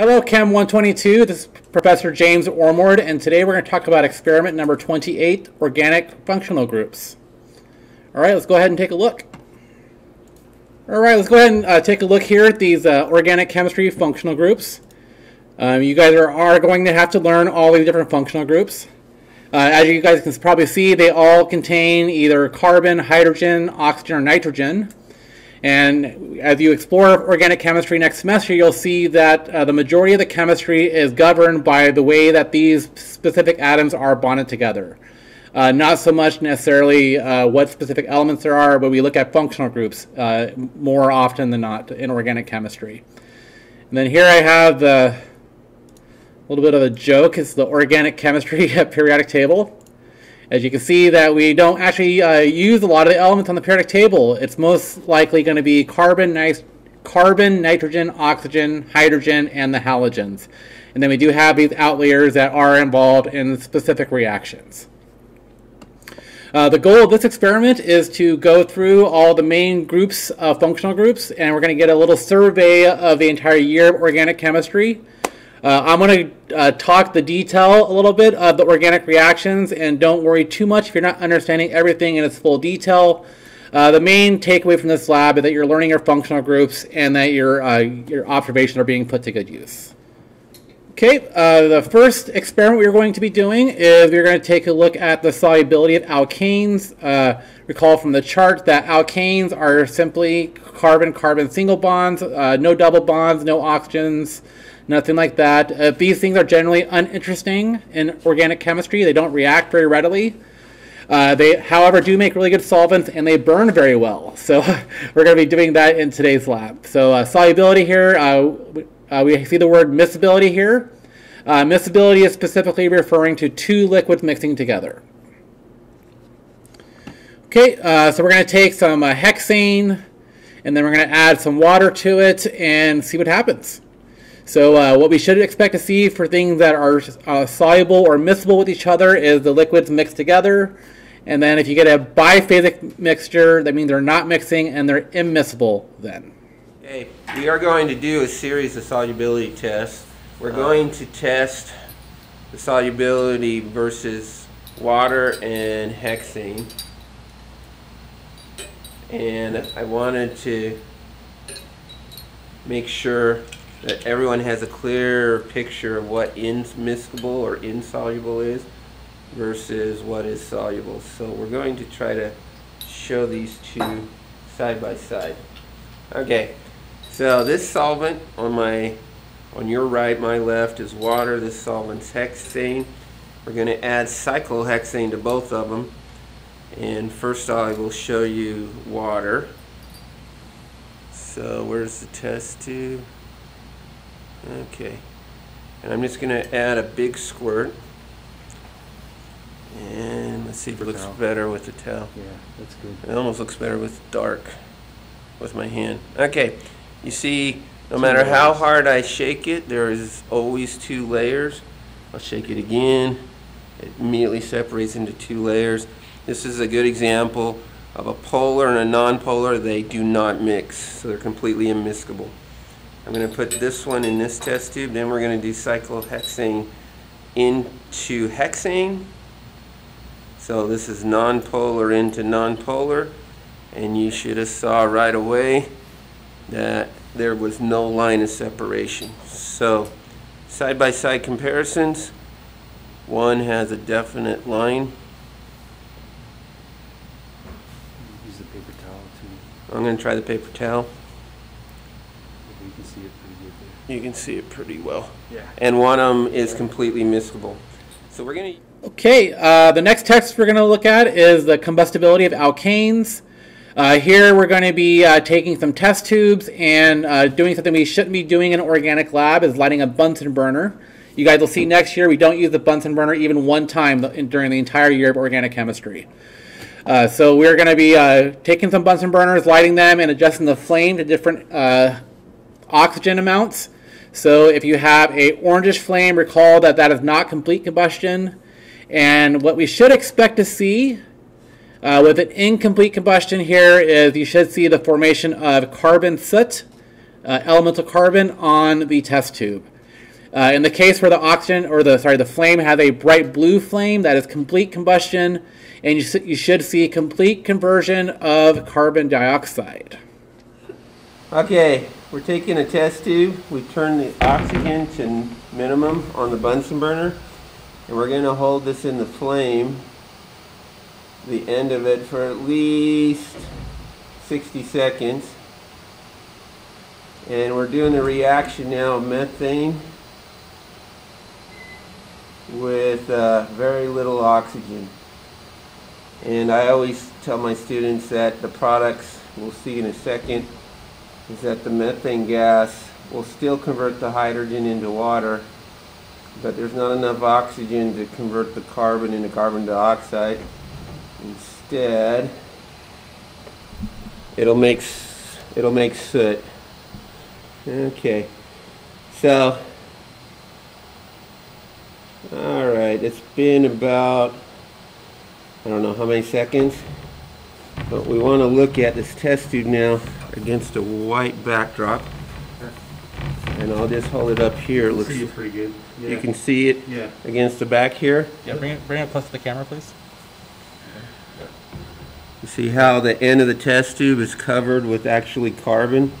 Hello, Chem 122. This is Professor James Ormord, and today we're going to talk about experiment number 28, organic functional groups. All right, let's go ahead and take a look. All right, let's go ahead and uh, take a look here at these uh, organic chemistry functional groups. Um, you guys are, are, going to have to learn all these different functional groups. Uh, as you guys can probably see, they all contain either carbon, hydrogen, oxygen, or nitrogen. And as you explore organic chemistry next semester, you'll see that uh, the majority of the chemistry is governed by the way that these specific atoms are bonded together. Uh, not so much necessarily uh, what specific elements there are, but we look at functional groups uh, more often than not in organic chemistry. And then here I have the little bit of a joke. It's the organic chemistry periodic table. As you can see that we don't actually uh, use a lot of the elements on the periodic table. It's most likely going to be carbon, nice, carbon, nitrogen, oxygen, hydrogen, and the halogens. And then we do have these outliers that are involved in specific reactions. Uh, the goal of this experiment is to go through all the main groups of functional groups, and we're going to get a little survey of the entire year of organic chemistry. Uh, I'm going to uh, talk the detail a little bit of the organic reactions, and don't worry too much if you're not understanding everything in its full detail. Uh, the main takeaway from this lab is that you're learning your functional groups and that your, uh, your observations are being put to good use. Okay, uh, the first experiment we're going to be doing is we're going to take a look at the solubility of alkanes. Uh, recall from the chart that alkanes are simply carbon-carbon single bonds, no double bonds, no oxygens, nothing like that. Uh, these things are generally uninteresting in organic chemistry. They don't react very readily. Uh, they, however, do make really good solvents and they burn very well. So we're going to be doing that in today's lab. So uh, solubility here, uh, uh, we see the word miscibility here. Uh, miscibility is specifically referring to two liquids mixing together. Okay, so we're going to take some hexane and then we're going to add some water to it and see what happens. So uh, what we should expect to see for things that are uh, soluble or miscible with each other is the liquids mixed together. And then if you get a biphasic mixture, that means they're not mixing and they're immiscible then. Okay, we are going to do a series of solubility tests. We're going to test the solubility versus water and hexane. And I wanted to make sure that everyone has a clear picture of what immiscible or insoluble is versus what is soluble. So we're going to try to show these two side by side. Okay, so this solvent on my on your right, my left is water. This solvent's hexane. We're going to add cyclohexane to both of them. And first I will show you water. So where's the test tube? Okay. And I'm just going to add a big squirt. And let's see if it looks towel. better with the towel. Yeah, that's good. It almost looks better with dark, with my hand. Okay, you see, no two matter layers. how hard I shake it, there is always two layers. I'll shake it again. It immediately separates into two layers. This is a good example of a polar and a non-polar. They do not mix, so they're completely immiscible. I'm going to put this one in this test tube. Then we're going to do cyclohexane into hexane. So this is nonpolar into nonpolar. And you should have saw right away that there was no line of separation. So side-by-side -side comparisons. One has a definite line. Use the paper towel too. I'm going to try the paper towel. see it pretty good there. You can see it pretty well. Yeah. And one of them is completely miscible. So we're going to... Okay, uh, the next text we're going to look at is the combustibility of alkanes. Uh, here we're going to be uh, taking some test tubes and uh, doing something we shouldn't be doing in an organic lab is lighting a Bunsen burner. You guys will see next year we don't use the Bunsen burner even one time during the entire year of organic chemistry. Uh, so we're going to be uh, taking some Bunsen burners, lighting them, and adjusting the flame to different uh, oxygen amounts. So if you have a orangish flame, recall that that is not complete combustion. And what we should expect to see uh, with an incomplete combustion here is you should see the formation of carbon soot, uh, elemental carbon, on the test tube. Uh, in the case where the oxygen or the sorry the flame has a bright blue flame, that is complete combustion, and you, you should see complete conversion of carbon dioxide. Okay, we're taking a test tube. We turn the oxygen to minimum on the Bunsen burner, and we're going to hold this in the flame, the end of it, for at least 60 seconds. And we're doing the reaction now of methane with uh, very little oxygen. And I always tell my students that the products, we'll see in a second, is that the methane gas will still convert the hydrogen into water, but there's not enough oxygen to convert the carbon into carbon dioxide. Instead, it'll make it'll make soot. Okay, so all right, it's been about I don't know how many seconds. But we want to look at this test tube now against a white backdrop. And I'll just hold it up here. It looks, See it pretty good. Yeah. you can see it Yeah. against the back here. Yeah, bring it bring it close to the camera, please. You see how the end of the test tube is covered with actually carbon?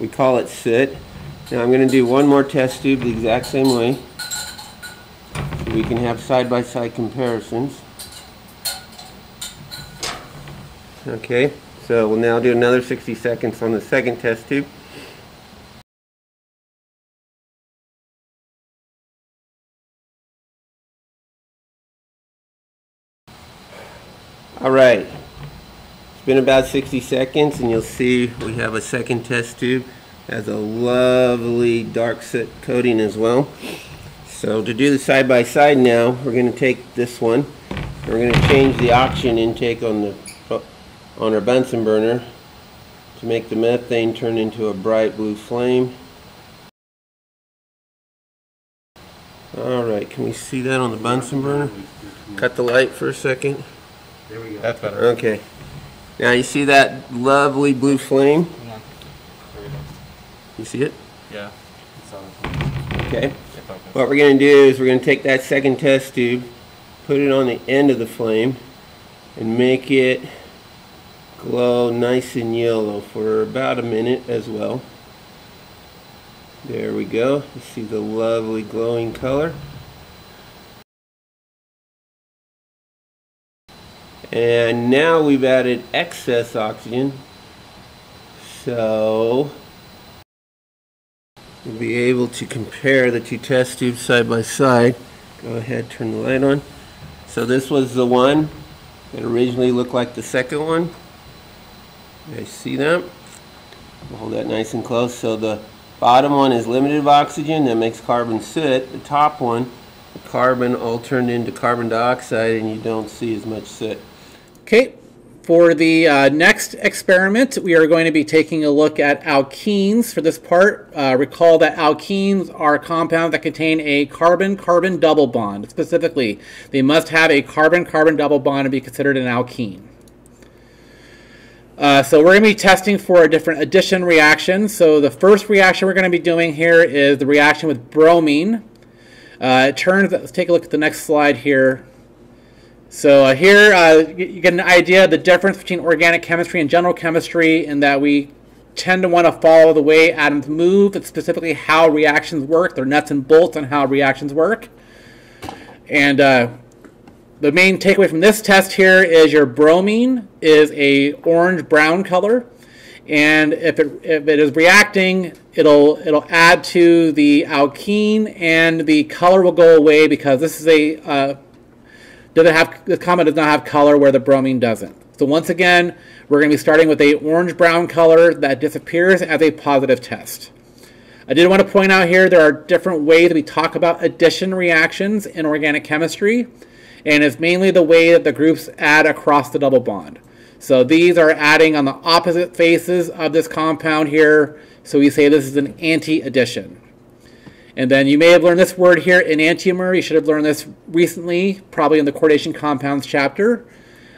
We call it soot. Now I'm going to do one more test tube the exact same way. So we can have side-by-side comparisons. Okay, so we'll now do another 60 seconds on the second test tube. All right. It's been about 60 seconds and you'll see we have a second test tube. Has a lovely dark soot coating as well. So to do the side by side now, we're going to take this one. We're going to change the oxygen intake on the on our Bunsen burner to make the methane turn into a bright blue flame. All right, can we see that on the Bunsen burner? Cut the light for a second. There we go. That's better. Okay. Now you see that lovely blue flame? You see it? Yeah. Okay. What we're going to do is we're going to take that second test tube, put it on the end of the flame, and make it glow nice and yellow for about a minute as well. There we go. You see the lovely glowing color. And now we've added excess oxygen. So we'll be able to compare the two test tubes side by side. Go ahead, turn the light on. So this was the one that originally looked like the second one. You guys see that? Hold that nice and close. So the bottom one is limited of oxygen, that makes carbon soot. The top one, the carbon all turned into carbon dioxide and you don't see as much soot. Okay, for the uh, next experiment, we are going to be taking a look at alkenes for this part. Uh, recall that alkenes are compounds that contain a carbon-carbon double bond. Specifically, they must have a carbon-carbon double bond to be considered an alkene. Uh, so we're going to be testing for a different addition reaction. So the first reaction we're going to be doing here is the reaction with bromine. Uh, it turns, let's take a look at the next slide here. So uh, here uh, you get an idea of the difference between organic chemistry and general chemistry in that we tend to want to follow the way atoms move, and specifically how reactions work. They're nuts and bolts on how reactions work. And uh, the main takeaway from this test here is your bromine is a orange-brown color. And if it, if it is reacting, it'll it'll add to the alkene, and the color will go away because this is a uh, doesn't have the compound does not have color where the bromine doesn't. So once again, we're going to be starting with a orange brown color that disappears as a positive test. I did want to point out here there are different ways that we talk about addition reactions in organic chemistry, and it's mainly the way that the groups add across the double bond. So these are adding on the opposite faces of this compound here, so we say this is an anti-addition. And then you may have learned this word here, enantiomer. You should have learned this recently, probably in the coordination compounds chapter.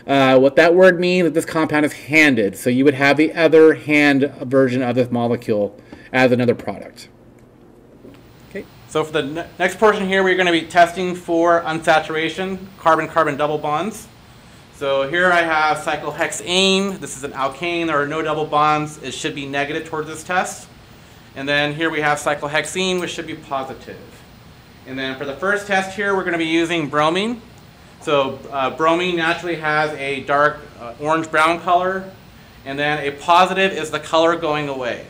Uh, what that word means is this compound is handed. So you would have the other hand version of this molecule as another product. So for the ne- next portion here, we're going to be testing for unsaturation, carbon-carbon double bonds. So here I have cyclohexane. This is an alkane. There are no double bonds. It should be negative towards this test. And then here we have cyclohexene, which should be positive. And then for the first test here, we're going to be using bromine. So uh, bromine naturally has a dark uh, orange-brown color. And then a positive is the color going away.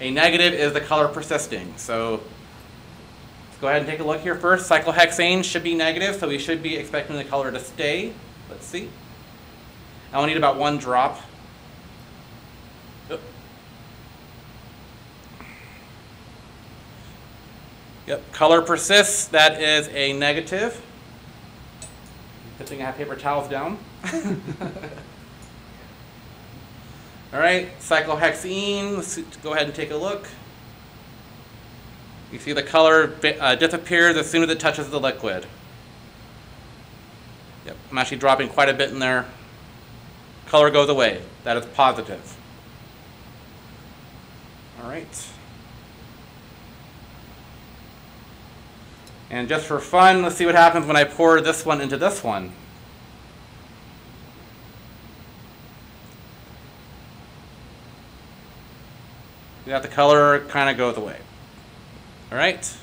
A negative is the color persisting. So go ahead and take a look here first. Cyclohexane should be negative, so we should be expecting the color to stay. Let's see. I only need about one drop. Yep. Color persists. That is a negative. Good thing I have paper towels down. All right, cyclohexene, let's go ahead and take a look. You see the color uh, disappears as soon as it touches the liquid. Yep, I'm actually dropping quite a bit in there. Color goes away. That is positive. All right. And just for fun, let's see what happens when I pour this one into this one. that the color kind of goes away. All right.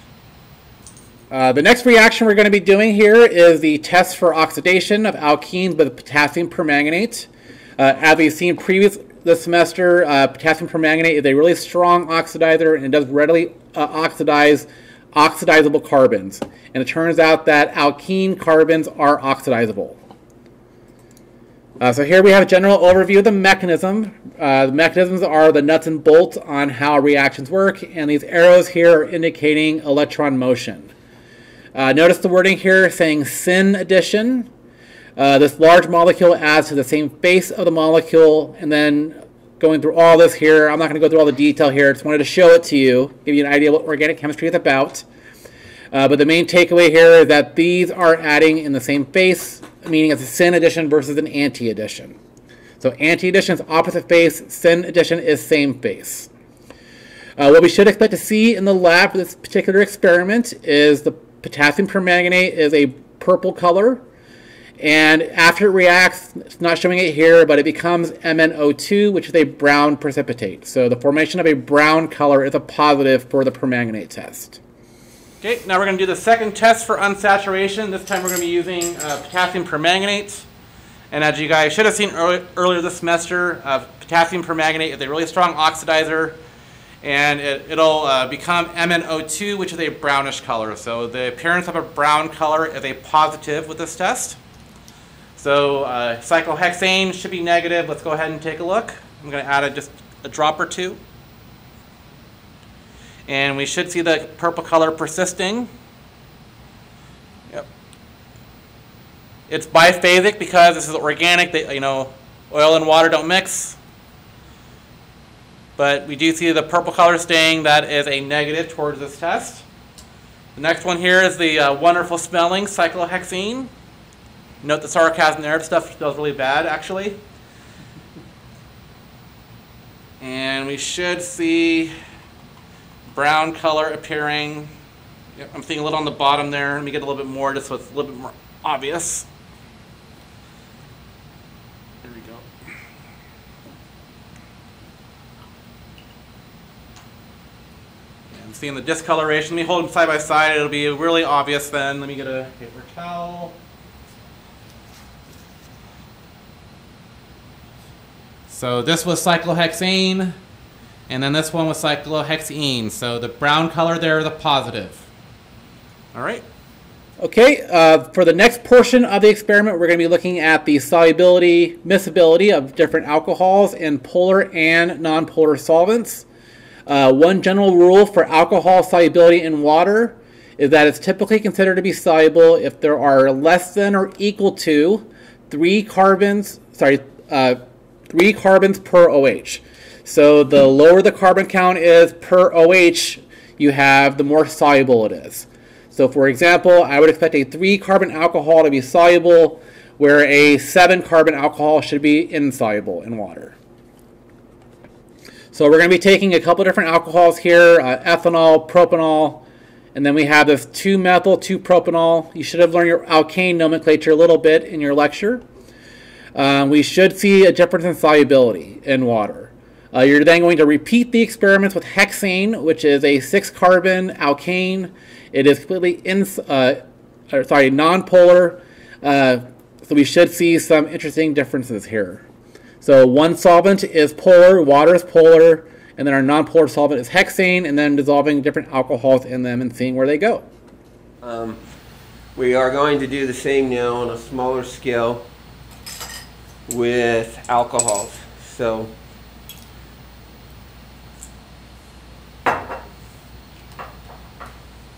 Uh, the next reaction we're going to be doing here is the test for oxidation of alkenes with potassium permanganate. Uh, as we've seen previous this semester, uh, potassium permanganate is a really strong oxidizer and it does readily uh, oxidize oxidizable carbons. And it turns out that alkene carbons are oxidizable. Uh, so here we have a general overview of the mechanism. Uh, the mechanisms are the nuts and bolts on how reactions work, and these arrows here are indicating electron motion. Uh, notice the wording here saying syn addition. Uh, this large molecule adds to the same face of the molecule, and then going through all this here, I'm not going to go through all the detail here, just wanted to show it to you, give you an idea what organic chemistry is about. Uh, but the main takeaway here is that these are adding in the same face meaning it's a syn addition versus an anti addition. So anti addition is opposite face, syn addition is same face. Uh, what we should expect to see in the lab for this particular experiment is the potassium permanganate is a purple color. And after it reacts, it's not showing it here, but it becomes MnO2, which is a brown precipitate. So the formation of a brown color is a positive for the permanganate test. Okay, now we're going to do the second test for unsaturation. This time we're going to be using uh, potassium permanganate. And as you guys should have seen early, earlier this semester, uh, potassium permanganate is a really strong oxidizer. And it, will uh, become MnO2, which is a brownish color. So the appearance of a brown color is a positive with this test. So uh, cyclohexane should be negative. Let's go ahead and take a look. I'm going to add a, just a drop or two. And we should see the purple color persisting. Yep. It's biphasic because this is organic. They, you know, oil and water don't mix. But we do see the purple color staying. That is a negative towards this test. The next one here is the uh, wonderful smelling cyclohexene. Note the sarcasm there. The stuff smells really bad, actually. And we should see brown color appearing. Yep, I'm seeing a little on the bottom there. Let me get a little bit more just so it's a little bit more obvious. There we go. I'm seeing the discoloration. Let me hold them side by side. It'll be really obvious then. Let me get a paper towel. So this was cyclohexane. And then this one was cyclohexene. So the brown color there is a positive. All right. Okay, uh, for the next portion of the experiment, we're going to be looking at the solubility, miscibility of different alcohols in polar and nonpolar solvents. Uh, one general rule for alcohol solubility in water is that it's typically considered to be soluble if there are less than or equal to three carbons, sorry, uh, three carbons per OH. So the lower the carbon count is per OH you have, the more soluble it is. So for example, I would expect a 3 carbon alcohol to be soluble, where a 7 carbon alcohol should be insoluble in water. So we're going to be taking a couple different alcohols here, uh, ethanol, propanol, and then we have this 2-methyl 2-propanol. You should have learned your alkane nomenclature a little bit in your lecture. Um, we should see a difference in solubility in water. Uh, you're then going to repeat the experiments with hexane, which is a 6-carbon alkane. It is completely in, uh, or, sorry, non-polar, uh, so we should see some interesting differences here. So one solvent is polar, water is polar, and then our non-polar solvent is hexane, and then dissolving different alcohols in them and seeing where they go. Um, we are going to do the same now on a smaller scale with alcohols. So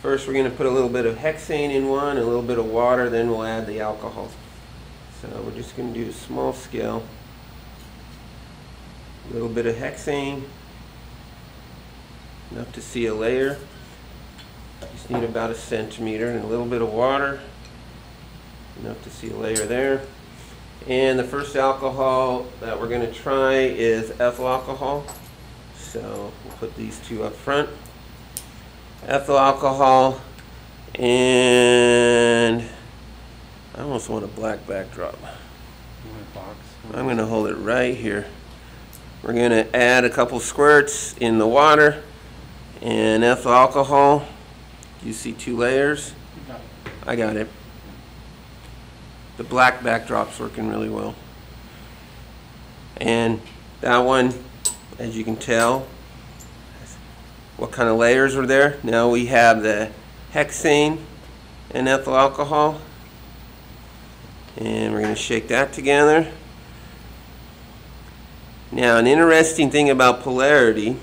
first we're going to put a little bit of hexane in one, a little bit of water, then we'll add the alcohol. So we're just going to do a small scale. A little bit of hexane, enough to see a layer. Just need about a centimeter and a little bit of water, enough to see a layer there. And the first alcohol that we're going to try is ethyl alcohol. So we'll put these two up front. Ethyl alcohol and I almost want a black backdrop. I'm going to hold it right here. We're going to add a couple squirts in the water and ethyl alcohol. You see two layers? I got it. The black backdrop's working really well. And that one, as you can tell, what kind of layers are there? Now we have the hexane and ethyl alcohol. And we're going to shake that together. Now, an interesting thing about polarity,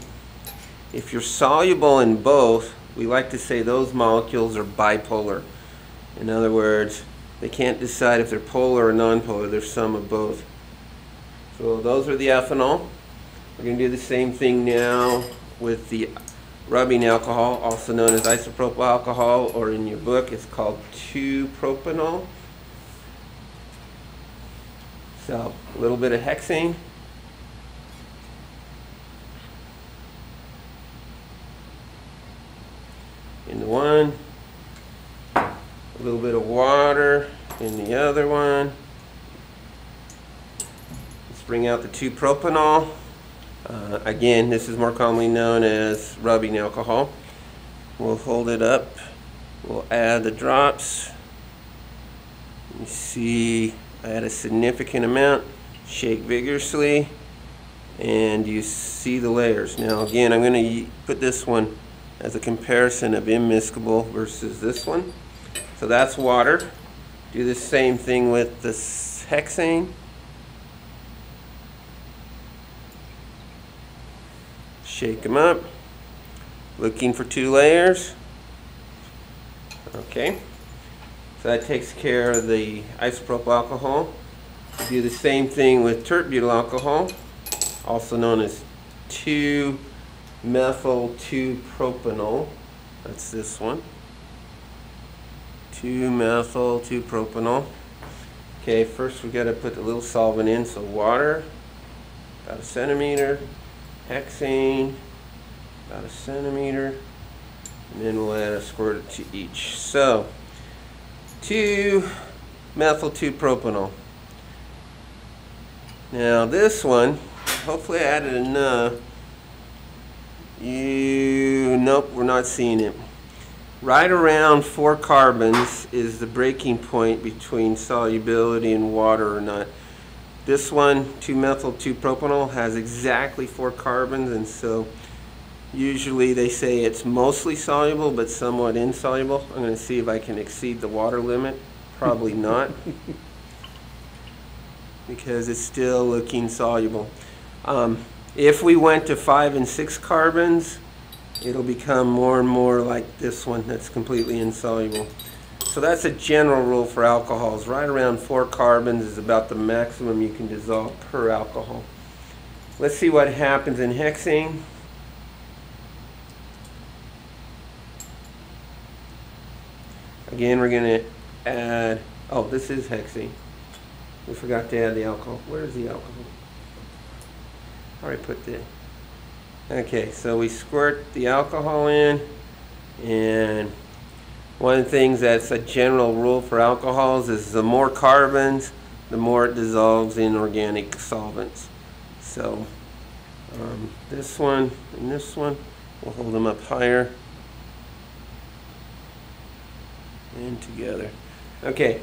if you're soluble in both, we like to say those molecules are bipolar. In other words, they can't decide if they're polar or nonpolar, they're some of both. So those are the ethanol. We're going to do the same thing now with the rubbing alcohol, also known as isopropyl alcohol, or in your book it's called 2-propanol. So a little bit of hexane. in the one, a little bit of water in the other one. Let's bring out the 2-propanol. Uh, again, this is more commonly known as rubbing alcohol. We'll hold it up. We'll add the drops. You see, I add a significant amount. Shake vigorously. And you see the layers. Now again, I'm going to put this one as a comparison of immiscible versus this one. So that's water. Do the same thing with the hexane. Shake them up. Looking for two layers. Okay. So that takes care of the isopropyl alcohol. Do the same thing with tert butyl alcohol, also known as 2 methyl 2-propanol. That's this one. 2-methyl 2-propanol. Okay, first we got to put a little solvent in, so water, about a centimeter, hexane, about a centimeter, and then we'll add a squirt to each. So, 2-methyl 2-propanol. Now this one, hopefully I added enough you, nope, we're not seeing it. Right around four carbons is the breaking point between solubility and water or not. This one, 2-methyl 2-propanol, has exactly four carbons and so usually they say it's mostly soluble but somewhat insoluble. I'm going to see if I can exceed the water limit. Probably not because it's still looking soluble. Um, if we went to five and six carbons, it'll become more and more like this one that's completely insoluble. So that's a general rule for alcohols. Right around four carbons is about the maximum you can dissolve per alcohol. Let's see what happens in hexane. Again, we're going to add, oh, this is hexane. We forgot to add the alcohol. Where is the alcohol? I already put the Okay, so we squirt the alcohol in, and one of the things that's a general rule for alcohols is the more carbons, the more it dissolves in organic solvents. So um, this one and this one, we'll hold them up higher and together. Okay,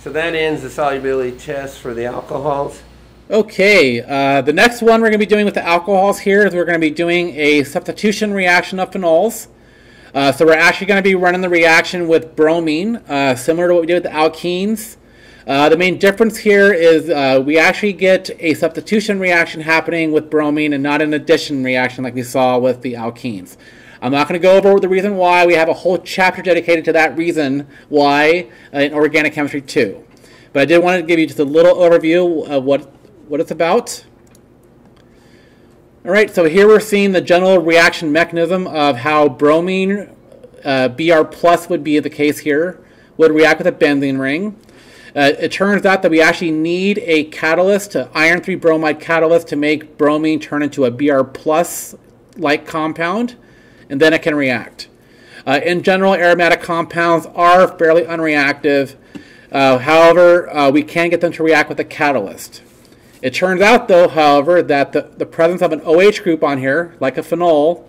so that ends the solubility test for the alcohols. Okay, uh, the next one we're going to be doing with the alcohols here is we're going to be doing a substitution reaction of phenols. Uh, so we're actually going to be running the reaction with bromine, uh, similar to what we did with the alkenes. Uh, the main difference here is uh, we actually get a substitution reaction happening with bromine and not an addition reaction like we saw with the alkenes. I'm not going to go over the reason why. We have a whole chapter dedicated to that reason why uh, in organic chemistry too. But I did want to give you just a little overview of what, what it's about. All right, so here we're seeing the general reaction mechanism of how bromine, uh, Br plus would be the case here, would react with a benzene ring. Uh, it turns out that we actually need a catalyst, an iron 3 bromide catalyst, to make bromine turn into a Br plus like compound, and then it can react. Uh, in general, aromatic compounds are fairly unreactive. Uh, however, uh, we can get them to react with a catalyst. It turns out, though, however, that the, the presence of an OH group on here, like a phenol,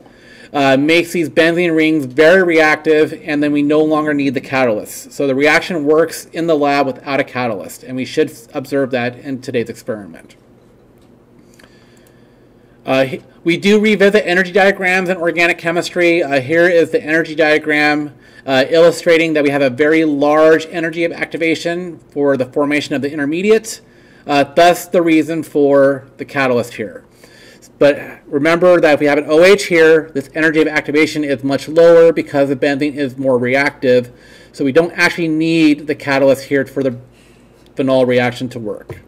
uh, makes these benzene rings very reactive, and then we no longer need the catalyst. So the reaction works in the lab without a catalyst, and we should observe that in today's experiment. Uh, we do revisit energy diagrams in organic chemistry. Uh, here is the energy diagram uh, illustrating that we have a very large energy of activation for the formation of the intermediate, uh, thus the reason for the catalyst here. But remember that if we have an OH here, this energy of activation is much lower because the benzene is more reactive. So we don't actually need the catalyst here for the phenol reaction to work.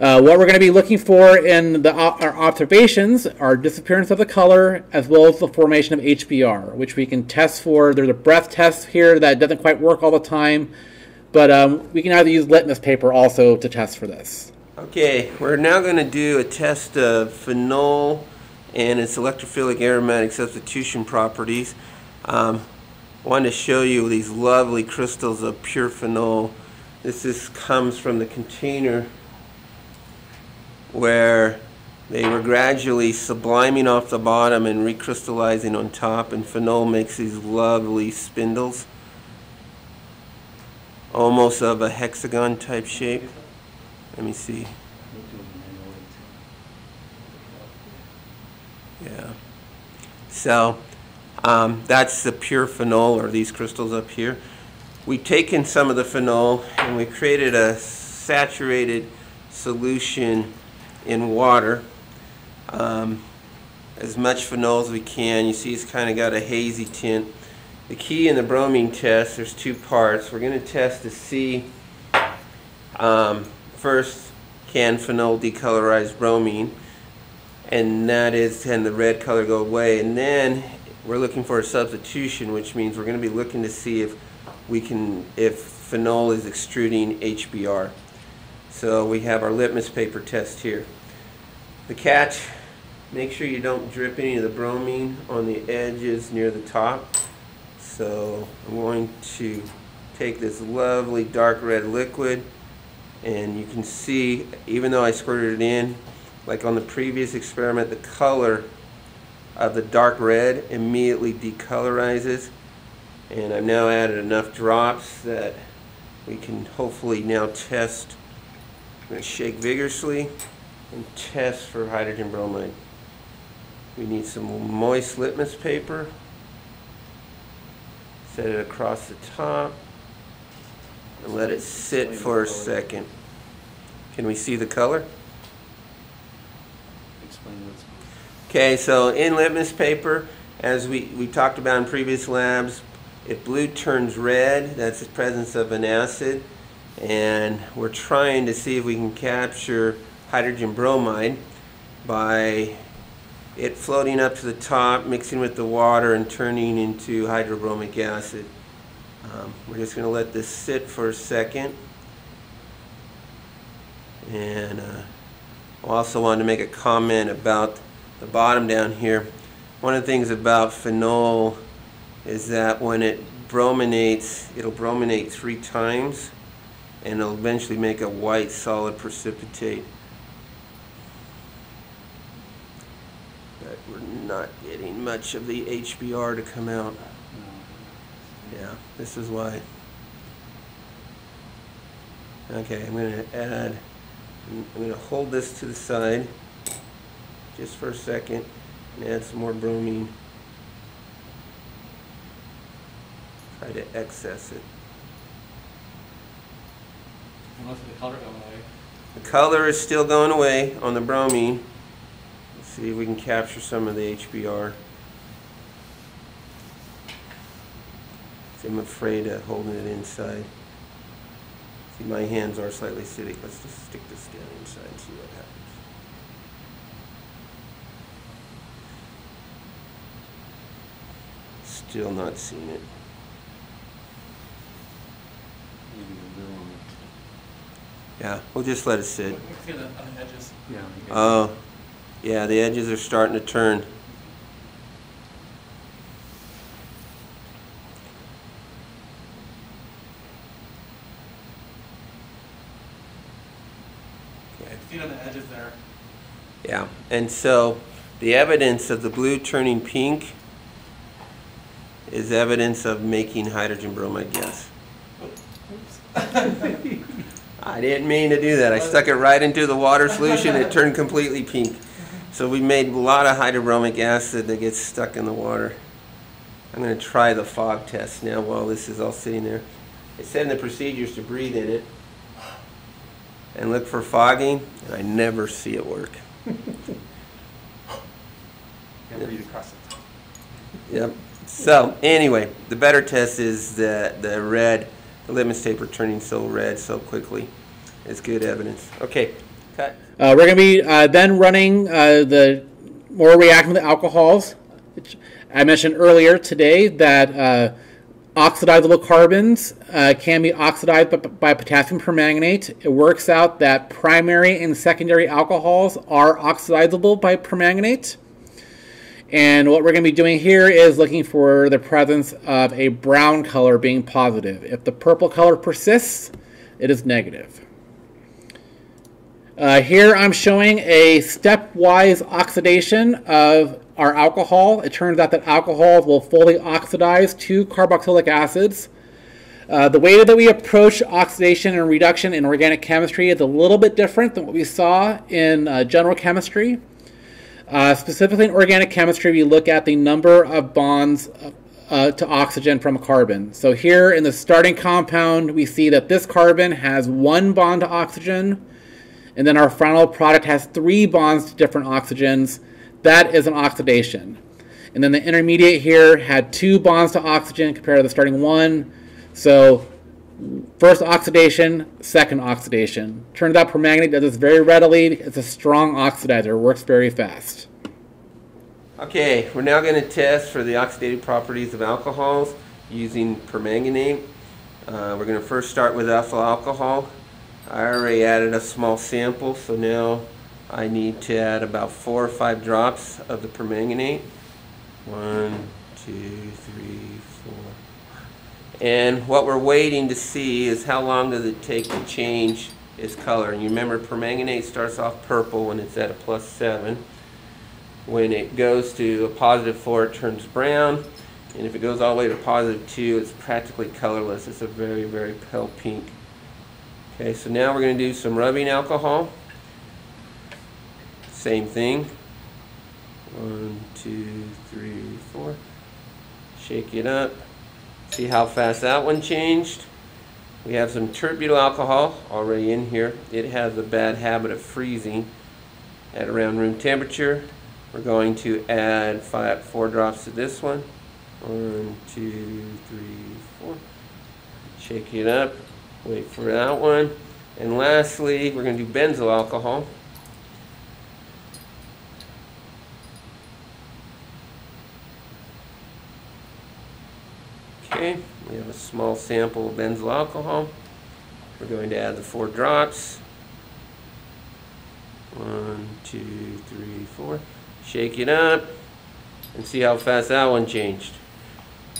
Uh, what we're going to be looking for in the, our observations are disappearance of the color as well as the formation of HBr, which we can test for. There's a breath test here that doesn't quite work all the time, but um, we can either use litmus paper also to test for this. Okay, we're now going to do a test of phenol and its electrophilic aromatic substitution properties. Um, I wanted to show you these lovely crystals of pure phenol. This is, comes from the container where they were gradually subliming off the bottom and recrystallizing on top and phenol makes these lovely spindles almost of a hexagon type shape let me see yeah so um, that's the pure phenol or these crystals up here we've taken some of the phenol and we created a saturated solution in water. Um, as much phenol as we can. You see it's kind of got a hazy tint. The key in the bromine test, there's two parts. We're going to test to see um, first can phenol decolorize bromine and that is can the red color go away and then we're looking for a substitution which means we're going to be looking to see if we can if phenol is extruding HBr. So we have our litmus paper test here. The catch, make sure you don't drip any of the bromine on the edges near the top. So I'm going to take this lovely dark red liquid and you can see even though I squirted it in like on the previous experiment the color of the dark red immediately decolorizes and I've now added enough drops that we can hopefully now test I'm going to shake vigorously and test for hydrogen bromide. We need some moist litmus paper. Set it across the top and let it sit for a second. Can we see the color? Okay, so in litmus paper, as we, we talked about in previous labs, if blue turns red, that's the presence of an acid and we're trying to see if we can capture hydrogen bromide by it floating up to the top, mixing with the water and turning into hydrobromic acid. Um, we're just going to let this sit for a second. And uh, I also wanted to make a comment about the bottom down here. One of the things about phenol is that when it brominates, it'll brominate three times and it'll eventually make a white solid precipitate. But we're not getting much of the HBr to come out. Yeah, this is why. Okay, I'm going to add, I'm going to hold this to the side just for a second and add some more bromine. Try to excess it. Of the color going away. The color is still going away on the bromine. Let's see if we can capture some of the HBr. See, I'm afraid of holding it inside. See, my hands are slightly acidic. Let's just stick this down inside and see what happens. Still not seeing it. Yeah, we'll just let it sit. See the, on edges. Yeah. Oh, yeah, the edges are starting to turn. Okay. See it on the edges there. Yeah, and so the evidence of the blue turning pink is evidence of making hydrogen bromide gas. I didn't mean to do that. I stuck it right into the water solution. It turned completely pink. So we made a lot of hydrobromic acid that gets stuck in the water. I'm going to try the fog test now while this is all sitting there. It said in the procedures to breathe in it and look for fogging, and I never see it work. Breathe across it. Yep. So anyway, the better test is the the red, the litmus paper turning so red so quickly. It's good evidence. Okay, cut. Uh, we're going to be uh, then running uh, the more reacting with alcohols. I mentioned earlier today that uh, oxidizable carbons uh, can be oxidized by, by potassium permanganate. It works out that primary and secondary alcohols are oxidizable by permanganate. And what we're going to be doing here is looking for the presence of a brown color being positive. If the purple color persists, it is negative. Uh, here I'm showing a stepwise oxidation of our alcohol. It turns out that alcohols will fully oxidize to carboxylic acids. Uh, the way that we approach oxidation and reduction in organic chemistry is a little bit different than what we saw in uh, general chemistry. Uh, specifically in organic chemistry, we look at the number of bonds uh, to oxygen from a carbon. So here in the starting compound, we see that this carbon has one bond to oxygen, and then our final product has three bonds to different oxygens. That is an oxidation. And then the intermediate here had two bonds to oxygen compared to the starting one. So first oxidation, second oxidation. Turns out permanganate does this very readily. It's a strong oxidizer, works very fast. Okay, we're now going to test for the oxidative properties of alcohols using permanganate. Uh, we're going to first start with ethyl alcohol. I already added a small sample, so now I need to add about four or five drops of the permanganate. One, two, three, four. And what we're waiting to see is how long does it take to change its color. And you remember permanganate starts off purple when it's at a plus seven. When it goes to a positive four, it turns brown. And if it goes all the way to positive two, it's practically colorless. It's a very, very pale pink. Okay, so now we're going to do some rubbing alcohol. Same thing. One, two, three, four. Shake it up. See how fast that one changed? We have some tert butyl alcohol already in here. It has a bad habit of freezing at around room temperature. We're going to add five, four drops to this one. One, two, three, four. Shake it up. Wait for that one. And lastly, we're going to do benzyl alcohol. Okay, we have a small sample of benzyl alcohol. We're going to add the four drops. One, two, three, four. Shake it up and see how fast that one changed.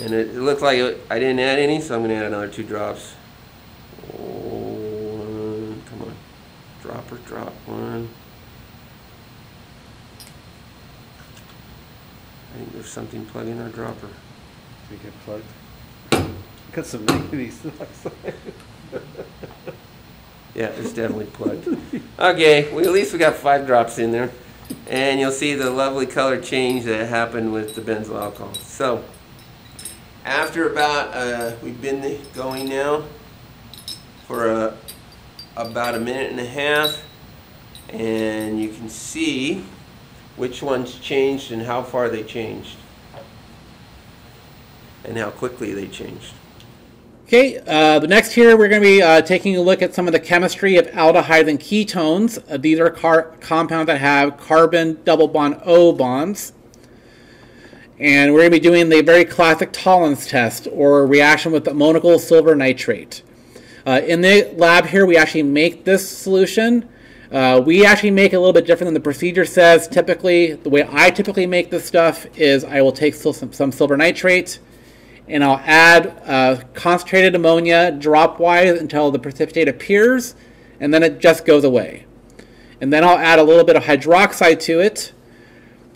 And it, it looks like it, I didn't add any, so I'm gonna add another two drops. One, come on, drop drop one. I think there's something plugging our dropper. We get plugged. Got some manganese oxide. Yeah, it's definitely plugged. Okay, well, at least we got five drops in there. And you'll see the lovely color change that happened with the benzyl alcohol. So, after about, uh, we've been going now for a, about a minute and a half. And you can see which ones changed and how far they changed. And how quickly they changed. Okay, uh, the next here we're going to be uh, taking a look at some of the chemistry of aldehydes and ketones. Uh, these are compounds that have carbon double bond O bonds. And we're going to be doing the very classic Tollens test or reaction with ammoniacal silver nitrate. Uh, in the lab here, we actually make this solution. Uh, we actually make it a little bit different than the procedure says. Typically, the way I typically make this stuff is I will take some, some silver nitrate and I'll add uh, concentrated ammonia dropwise until the precipitate appears, and then it just goes away. And then I'll add a little bit of hydroxide to it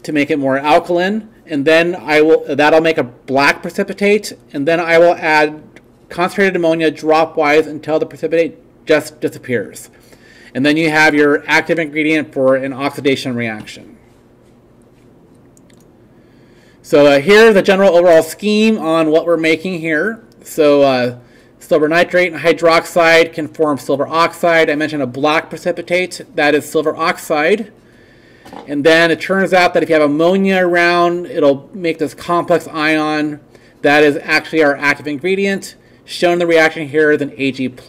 to make it more alkaline, and then I will that'll make a black precipitate, and then I will add concentrated ammonia dropwise until the precipitate just disappears. And then you have your active ingredient for an oxidation reaction. So uh, here's the general overall scheme on what we're making here. So uh, silver nitrate and hydroxide can form silver oxide. I mentioned a black precipitate, that is silver oxide. And then it turns out that if you have ammonia around, it'll make this complex ion. That is actually our active ingredient. Shown in the reaction here is an Ag+.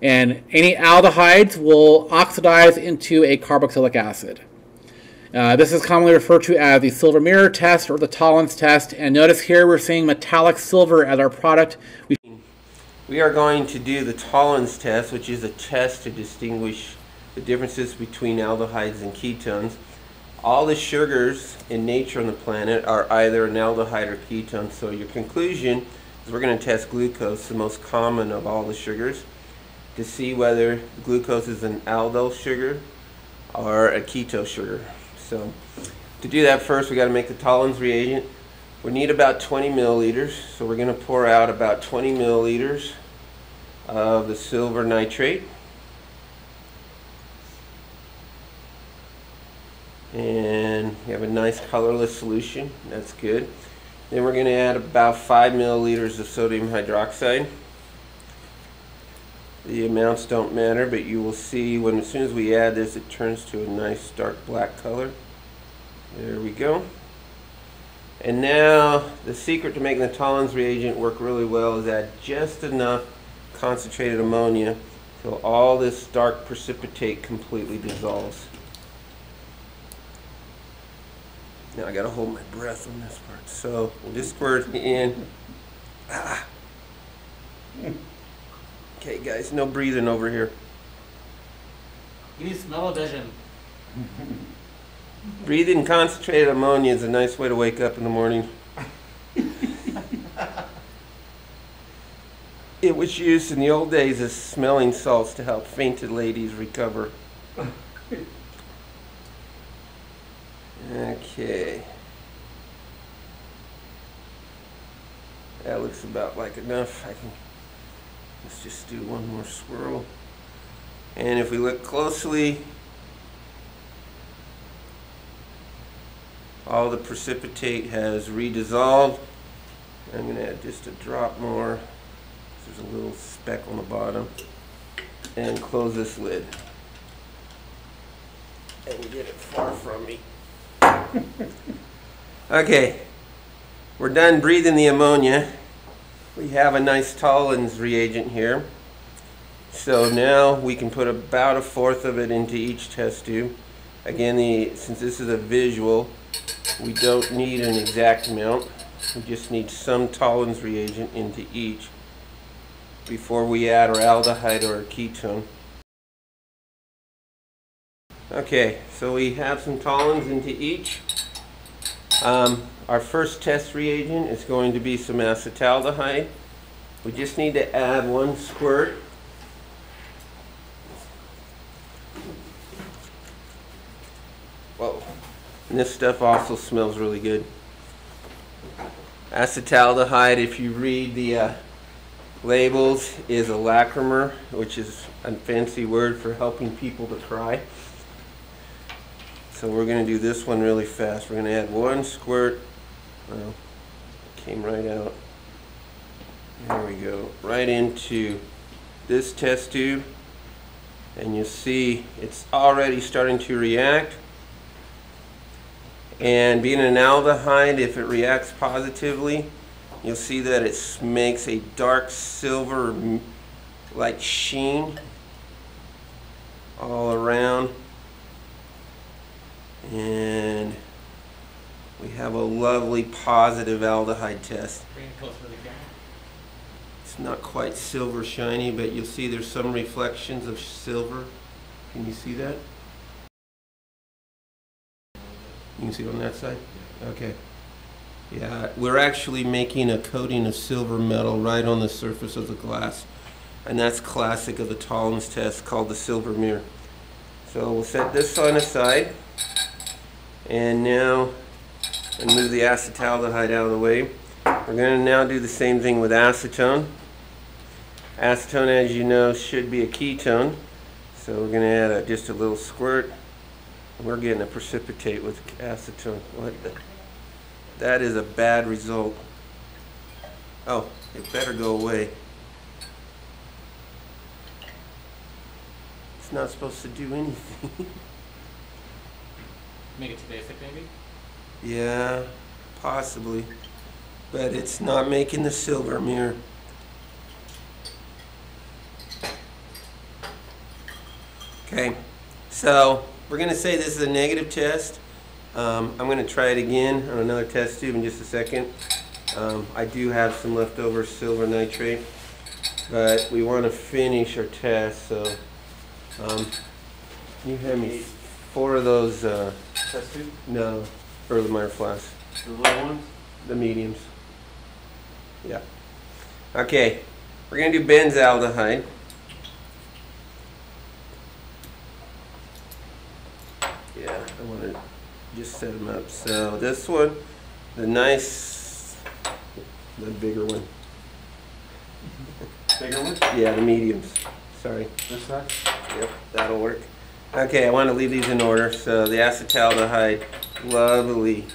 And any aldehydes will oxidize into a carboxylic acid. Uh, this is commonly referred to as the silver mirror test or the Tollens test. And notice here we're seeing metallic silver as our product. We, we are going to do the Tollens test, which is a test to distinguish the differences between aldehydes and ketones. All the sugars in nature on the planet are either an aldehyde or ketone. So your conclusion is we're going to test glucose, the most common of all the sugars, to see whether glucose is an aldose sugar or a keto sugar. So to do that first we got to make the Tollens reagent. We need about 20 milliliters. So we're going to pour out about 20 milliliters of the silver nitrate. And we have a nice colorless solution. That's good. Then we're going to add about 5 milliliters of sodium hydroxide. The amounts don't matter, but you will see when as soon as we add this, it turns to a nice dark black color. There we go. And now the secret to making the Tollens reagent work really well is add just enough concentrated ammonia till all this dark precipitate completely dissolves. Now I gotta hold my breath on this part. So we'll just squirt in. Ah. Okay, guys, no breathing over here. You need smell-o-vision. Breathing concentrated ammonia is a nice way to wake up in the morning. it was used in the old days as smelling salts to help fainted ladies recover. Okay. That looks about like enough. I can Let's just do one more swirl. And if we look closely, all the precipitate has redissolved. I'm going to add just a drop more. There's a little speck on the bottom. And close this lid. And get it far from me. okay, we're done breathing the ammonia we have a nice Tollens reagent here. So now we can put about a fourth of it into each test tube. Again, the, since this is a visual, we don't need an exact amount. We just need some Tollens reagent into each before we add our aldehyde or our ketone. Okay, so we have some Tollens into each. Um, our first test reagent is going to be some acetaldehyde. We just need to add one squirt. Whoa. And this stuff also smells really good. Acetaldehyde, if you read the uh, labels, is a lacrimer, which is a fancy word for helping people to cry. So we're going to do this one really fast. We're going to add one squirt. Well, came right out. There we go. Right into this test tube. And you'll see it's already starting to react. And being an aldehyde, if it reacts positively, you'll see that it makes a dark silver like sheen all around. And we have a lovely positive aldehyde test. Bring it closer to the camera. It's not quite silver shiny, but you'll see there's some reflections of silver. Can you see that? You can see it on that side? Okay. Yeah, we're actually making a coating of silver metal right on the surface of the glass. And that's classic of the Tollens test called the silver mirror. So we'll set this on aside. And now, and move the acetaldehyde out of the way. We're going to now do the same thing with acetone. Acetone, as you know, should be a ketone. So we're going to add a, just a little squirt. We're getting a precipitate with acetone. What the? That is a bad result. Oh, it better go away. It's not supposed to do anything. Make it too basic, maybe? yeah, possibly. But it's not making the silver mirror. Okay, so we're going to say this is a negative test. Um, I'm going to try it again on another test tube in just a second. Um, I do have some leftover silver nitrate, but we want to finish our test, so um, you have me four of those, uh, Tube? no, Erlenmeyer flasks, The little ones? the mediums. Yeah. Okay, we're going to do benzaldehyde. Yeah, I want to just set them up. So this one, the nice, the bigger one. Bigger one? Yeah, the mediums. Sorry. This side? Yep, that'll work. Okay, I want to leave these in order. So the acetaldehyde, lovely,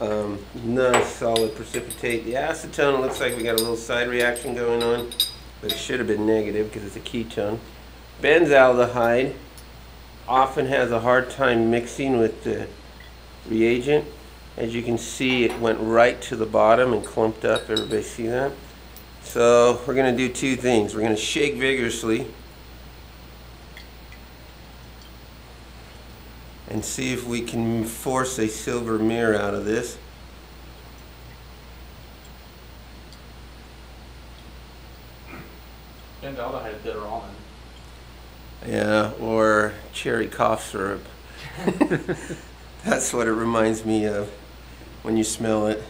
um, nice solid precipitate. The acetone looks like we got a little side reaction going on, but it should have been negative because it's a ketone. Benzaldehyde often has a hard time mixing with the reagent. As you can see, it went right to the bottom and clumped up. Everybody see that? So we're going to do two things. We're going to shake vigorously and see if we can force a silver mirror out of this. Benzaldehyde is bitter almond. Yeah, or cherry cough syrup. That's what it reminds me of when you smell it.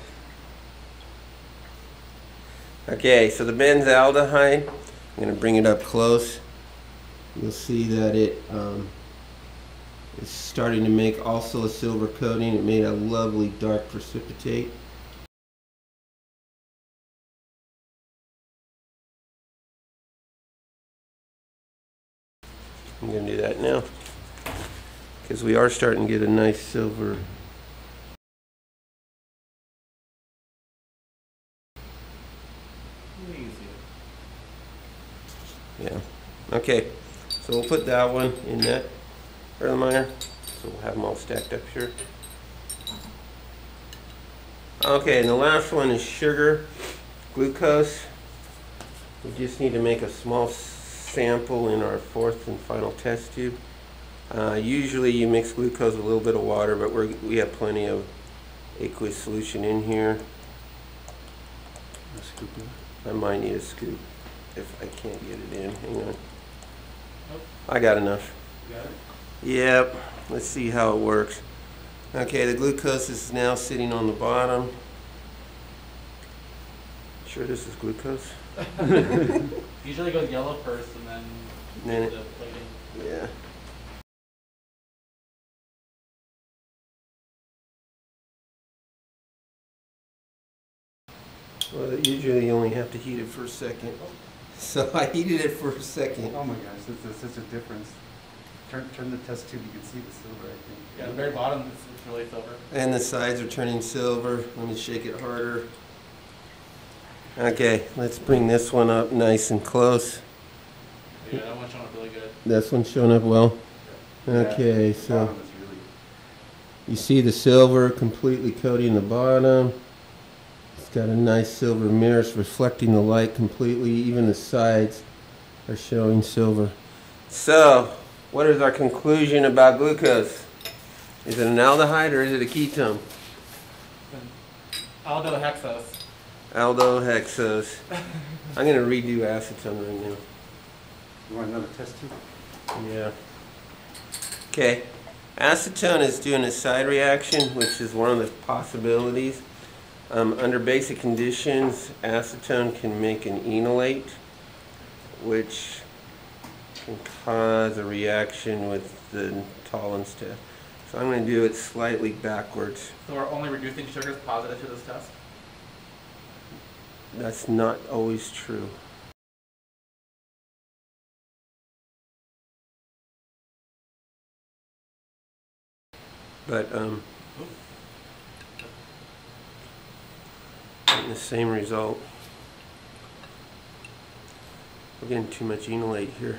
Okay, so the benzaldehyde, I'm going to bring it up close. You'll see that it um, is starting to make also a silver coating. It made a lovely dark precipitate. I'm going to do that now because we are starting to get a nice silver. Yeah. Okay. So we'll put that one in that Erlenmeyer. So we'll have them all stacked up here. Okay, and the last one is sugar, glucose. We just need to make a small sample in our fourth and final test tube. Uh, usually you mix glucose with a little bit of water, but we're, we have plenty of aqueous solution in here. A scoop of. I might need a scoop if I can't get it in. Hang on. Nope. I got enough. You got it? Yep, let's see how it works. Okay, the glucose is now sitting on the bottom. Sure this is glucose? Usually goes yellow first and then Then it- the plating. Yeah. Well, usually you only have to heat it for a second. Oh. So I heated it for a second. Oh my gosh, that's, that's such a difference. Turn, turn the test tube, you can see the silver, I think. Yeah, the very bottom is, is really silver. And the sides are turning silver. Let me shake it harder. Okay, let's bring this one up nice and close. Yeah, that one's showing up really good. This one's showing up well. Yeah, Okay, the so really- you see the silver completely coating the bottom. It's got a nice silver mirror, it's reflecting the light completely. Even the sides are showing silver. So, what is our conclusion about glucose? Is it an aldehyde or is it a ketone? Aldohexose. Aldohexose. I'm gonna redo acetone right now. You want another test tube? Yeah. Okay. Acetone is doing a side reaction, which is one of the possibilities. Um, under basic conditions, acetone can make an enolate, which can cause a reaction with the Tollens test. So I'm going to do it slightly backwards. So we're only reducing sugars positive to this test? That's not always true. But, um, getting the same result. We're getting too much enolate here.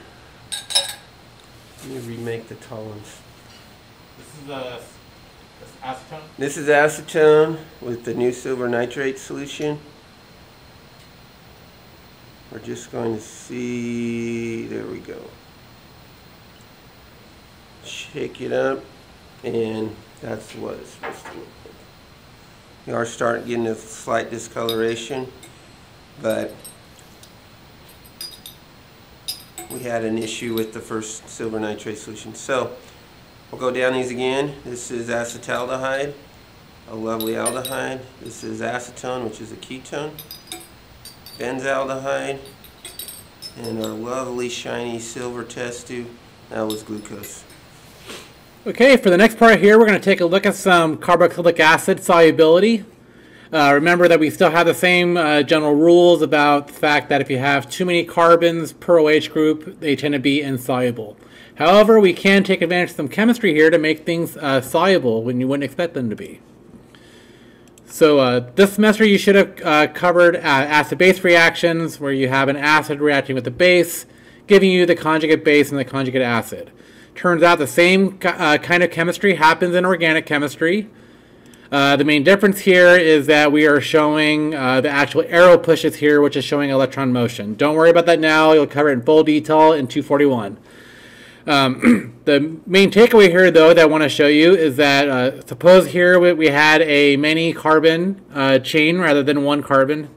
Let me remake the Tollens. This is uh, this acetone. This is acetone with the new silver nitrate solution. We're just going to see, there we go. Shake it up, and that's what it's supposed to look like. You are starting getting a slight discoloration, but we had an issue with the first silver nitrate solution. So, We'll go down these again. This is acetaldehyde, a lovely aldehyde. This is acetone, which is a ketone. Benzaldehyde, and our lovely shiny silver test tube. That was glucose. Okay, for the next part here, we're going to take a look at some carboxylic acid solubility. Uh, remember that we still have the same uh, general rules about the fact that if you have too many carbons per OH group, they tend to be insoluble. However, we can take advantage of some chemistry here to make things uh, soluble when you wouldn't expect them to be. So uh, this semester you should have uh, covered uh, acid-base reactions where you have an acid reacting with a base, giving you the conjugate base and the conjugate acid. Turns out the same kind of chemistry happens in organic chemistry. Uh, the main difference here is that we are showing uh, the actual arrow pushes here, which is showing electron motion. Don't worry about that now. You'll cover it in full detail in 241. Um, the main takeaway here, though, that I want to show you is that uh, suppose here we, we had a many carbon uh, chain rather than one carbon,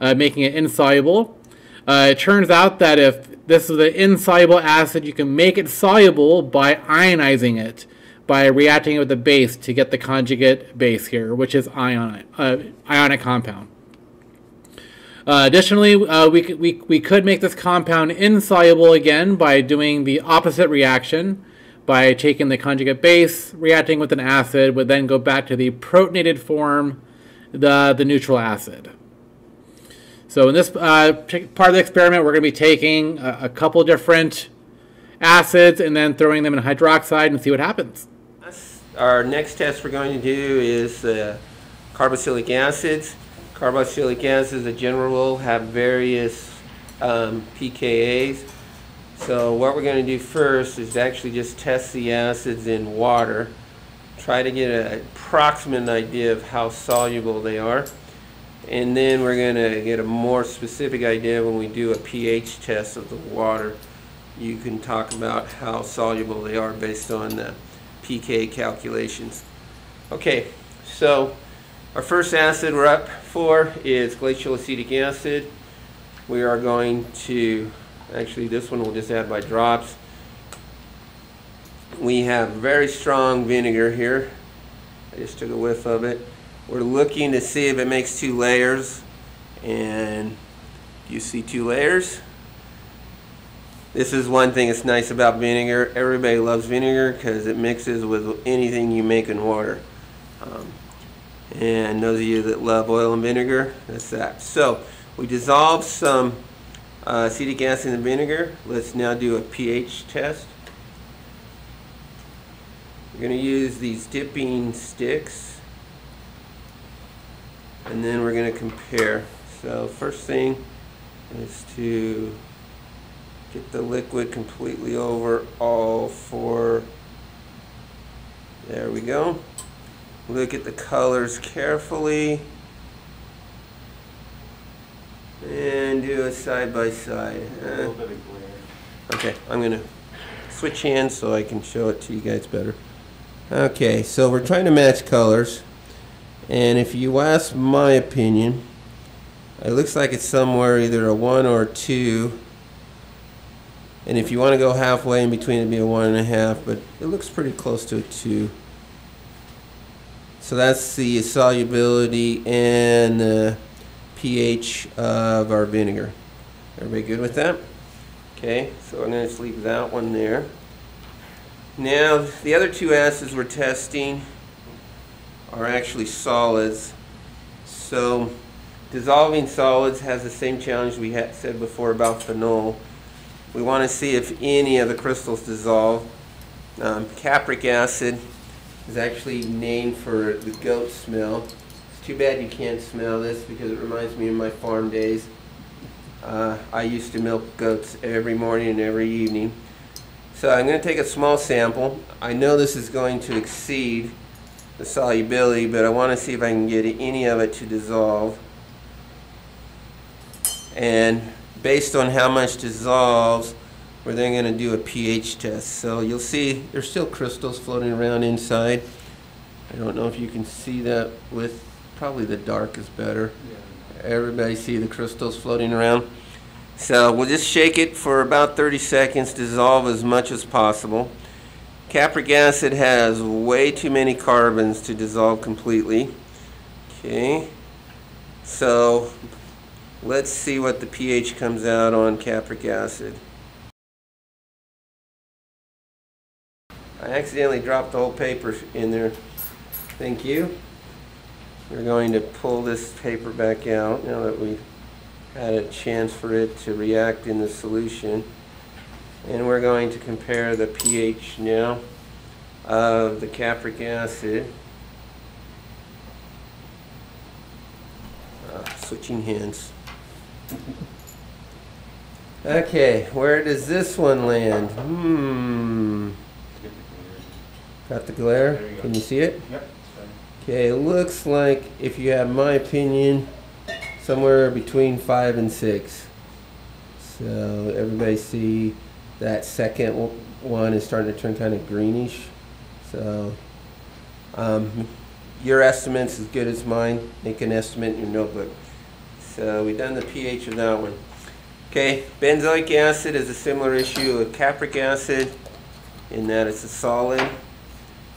uh, making it insoluble. It turns out that if this is an insoluble acid, you can make it soluble by ionizing it, by reacting with the base to get the conjugate base here, which is ion, uh, ionic compound. Uh, additionally, uh, we, we, we could make this compound insoluble again by doing the opposite reaction, by taking the conjugate base, reacting with an acid, would then go back to the protonated form, the, the neutral acid. So in this uh, part of the experiment, we're going to be taking a, a couple different acids and then throwing them in hydroxide and see what happens. Our next test we're going to do is uh, carboxylic acids. Carboxylic acids, a general rule, have various um, pKa's. So what we're going to do first is actually just test the acids in water, try to get an approximate idea of how soluble they are, and then we're going to get a more specific idea when we do a pH test of the water. You can talk about how soluble they are based on the pK calculations. Okay, so our first acid we're up for is glacial acetic acid. We are going to, actually this one we'll just add by drops. we have very strong vinegar here. I just took a whiff of it. We're looking to see if it makes two layers. And you see two layers? This is one thing that's nice about vinegar. Everybody loves vinegar because it mixes with anything you make in water. Um, and those of you that love oil and vinegar, that's that. So we dissolve some uh, acetic acid in the vinegar. Let's now do a pH test. We're going to use these dipping sticks and then we're going to compare. So first thing is to get the liquid completely over all four. There we go. Look at the colors carefully and do a side by side. Uh, okay, I'm going to switch hands so I can show it to you guys better. Okay, so we're trying to match colors. And if you ask my opinion, it looks like it's somewhere either a 1 or a 2. And if you want to go halfway in between, it'd be a 1.5, but it looks pretty close to a 2. So that's the solubility and the pH of our vinegar. Everybody good with that? Okay, so I'm going to just leave that one there. Now, the other two acids we're testing are actually solids. So, dissolving solids has the same challenge we had said before about phenol. We want to see if any of the crystals dissolve. Um, capric acid is actually named for the goat smell. It's too bad you can't smell this because it reminds me of my farm days. Uh, I used to milk goats every morning and every evening. So I'm going to take a small sample. I know this is going to exceed the solubility, but I want to see if I can get any of it to dissolve. And based on how much dissolves, we're then going to do a pH test. So you'll see there's still crystals floating around inside. I don't know if you can see that with, probably the dark is better. Everybody see the crystals floating around? So we'll just shake it for about 30 seconds, dissolve as much as possible. Capric acid has way too many carbons to dissolve completely. Okay, so let's see what the pH comes out on capric acid. I accidentally dropped the whole paper in there. Thank you. We're going to pull this paper back out now that we had a chance for it to react in the solution. And we're going to compare the pH now of the capric acid. Uh, switching hands. Okay, where does this one land? Hmm. Got the glare? Can you see it? Yep. Okay, it looks like, if you have my opinion, somewhere between five and six. So everybody see that second one is starting to turn kind of greenish. So um, your estimate's as good as mine. Make an estimate in your notebook. So uh, we've done the pH of that one. Okay, benzoic acid is a similar issue of capric acid in that it's a solid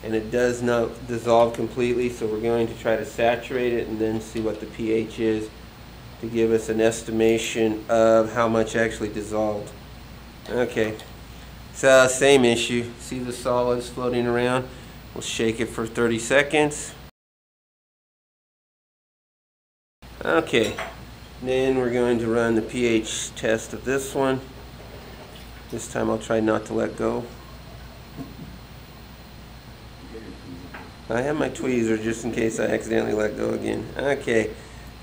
and it does not dissolve completely so we're going to try to saturate it and then see what the pH is to give us an estimation of how much actually dissolved. Okay, so uh, same issue. See the solids floating around? We'll shake it for 30 seconds. Okay, then we're going to run the pH test of this one. This time I'll try not to let go. I have my tweezer just in case I accidentally let go again. Okay.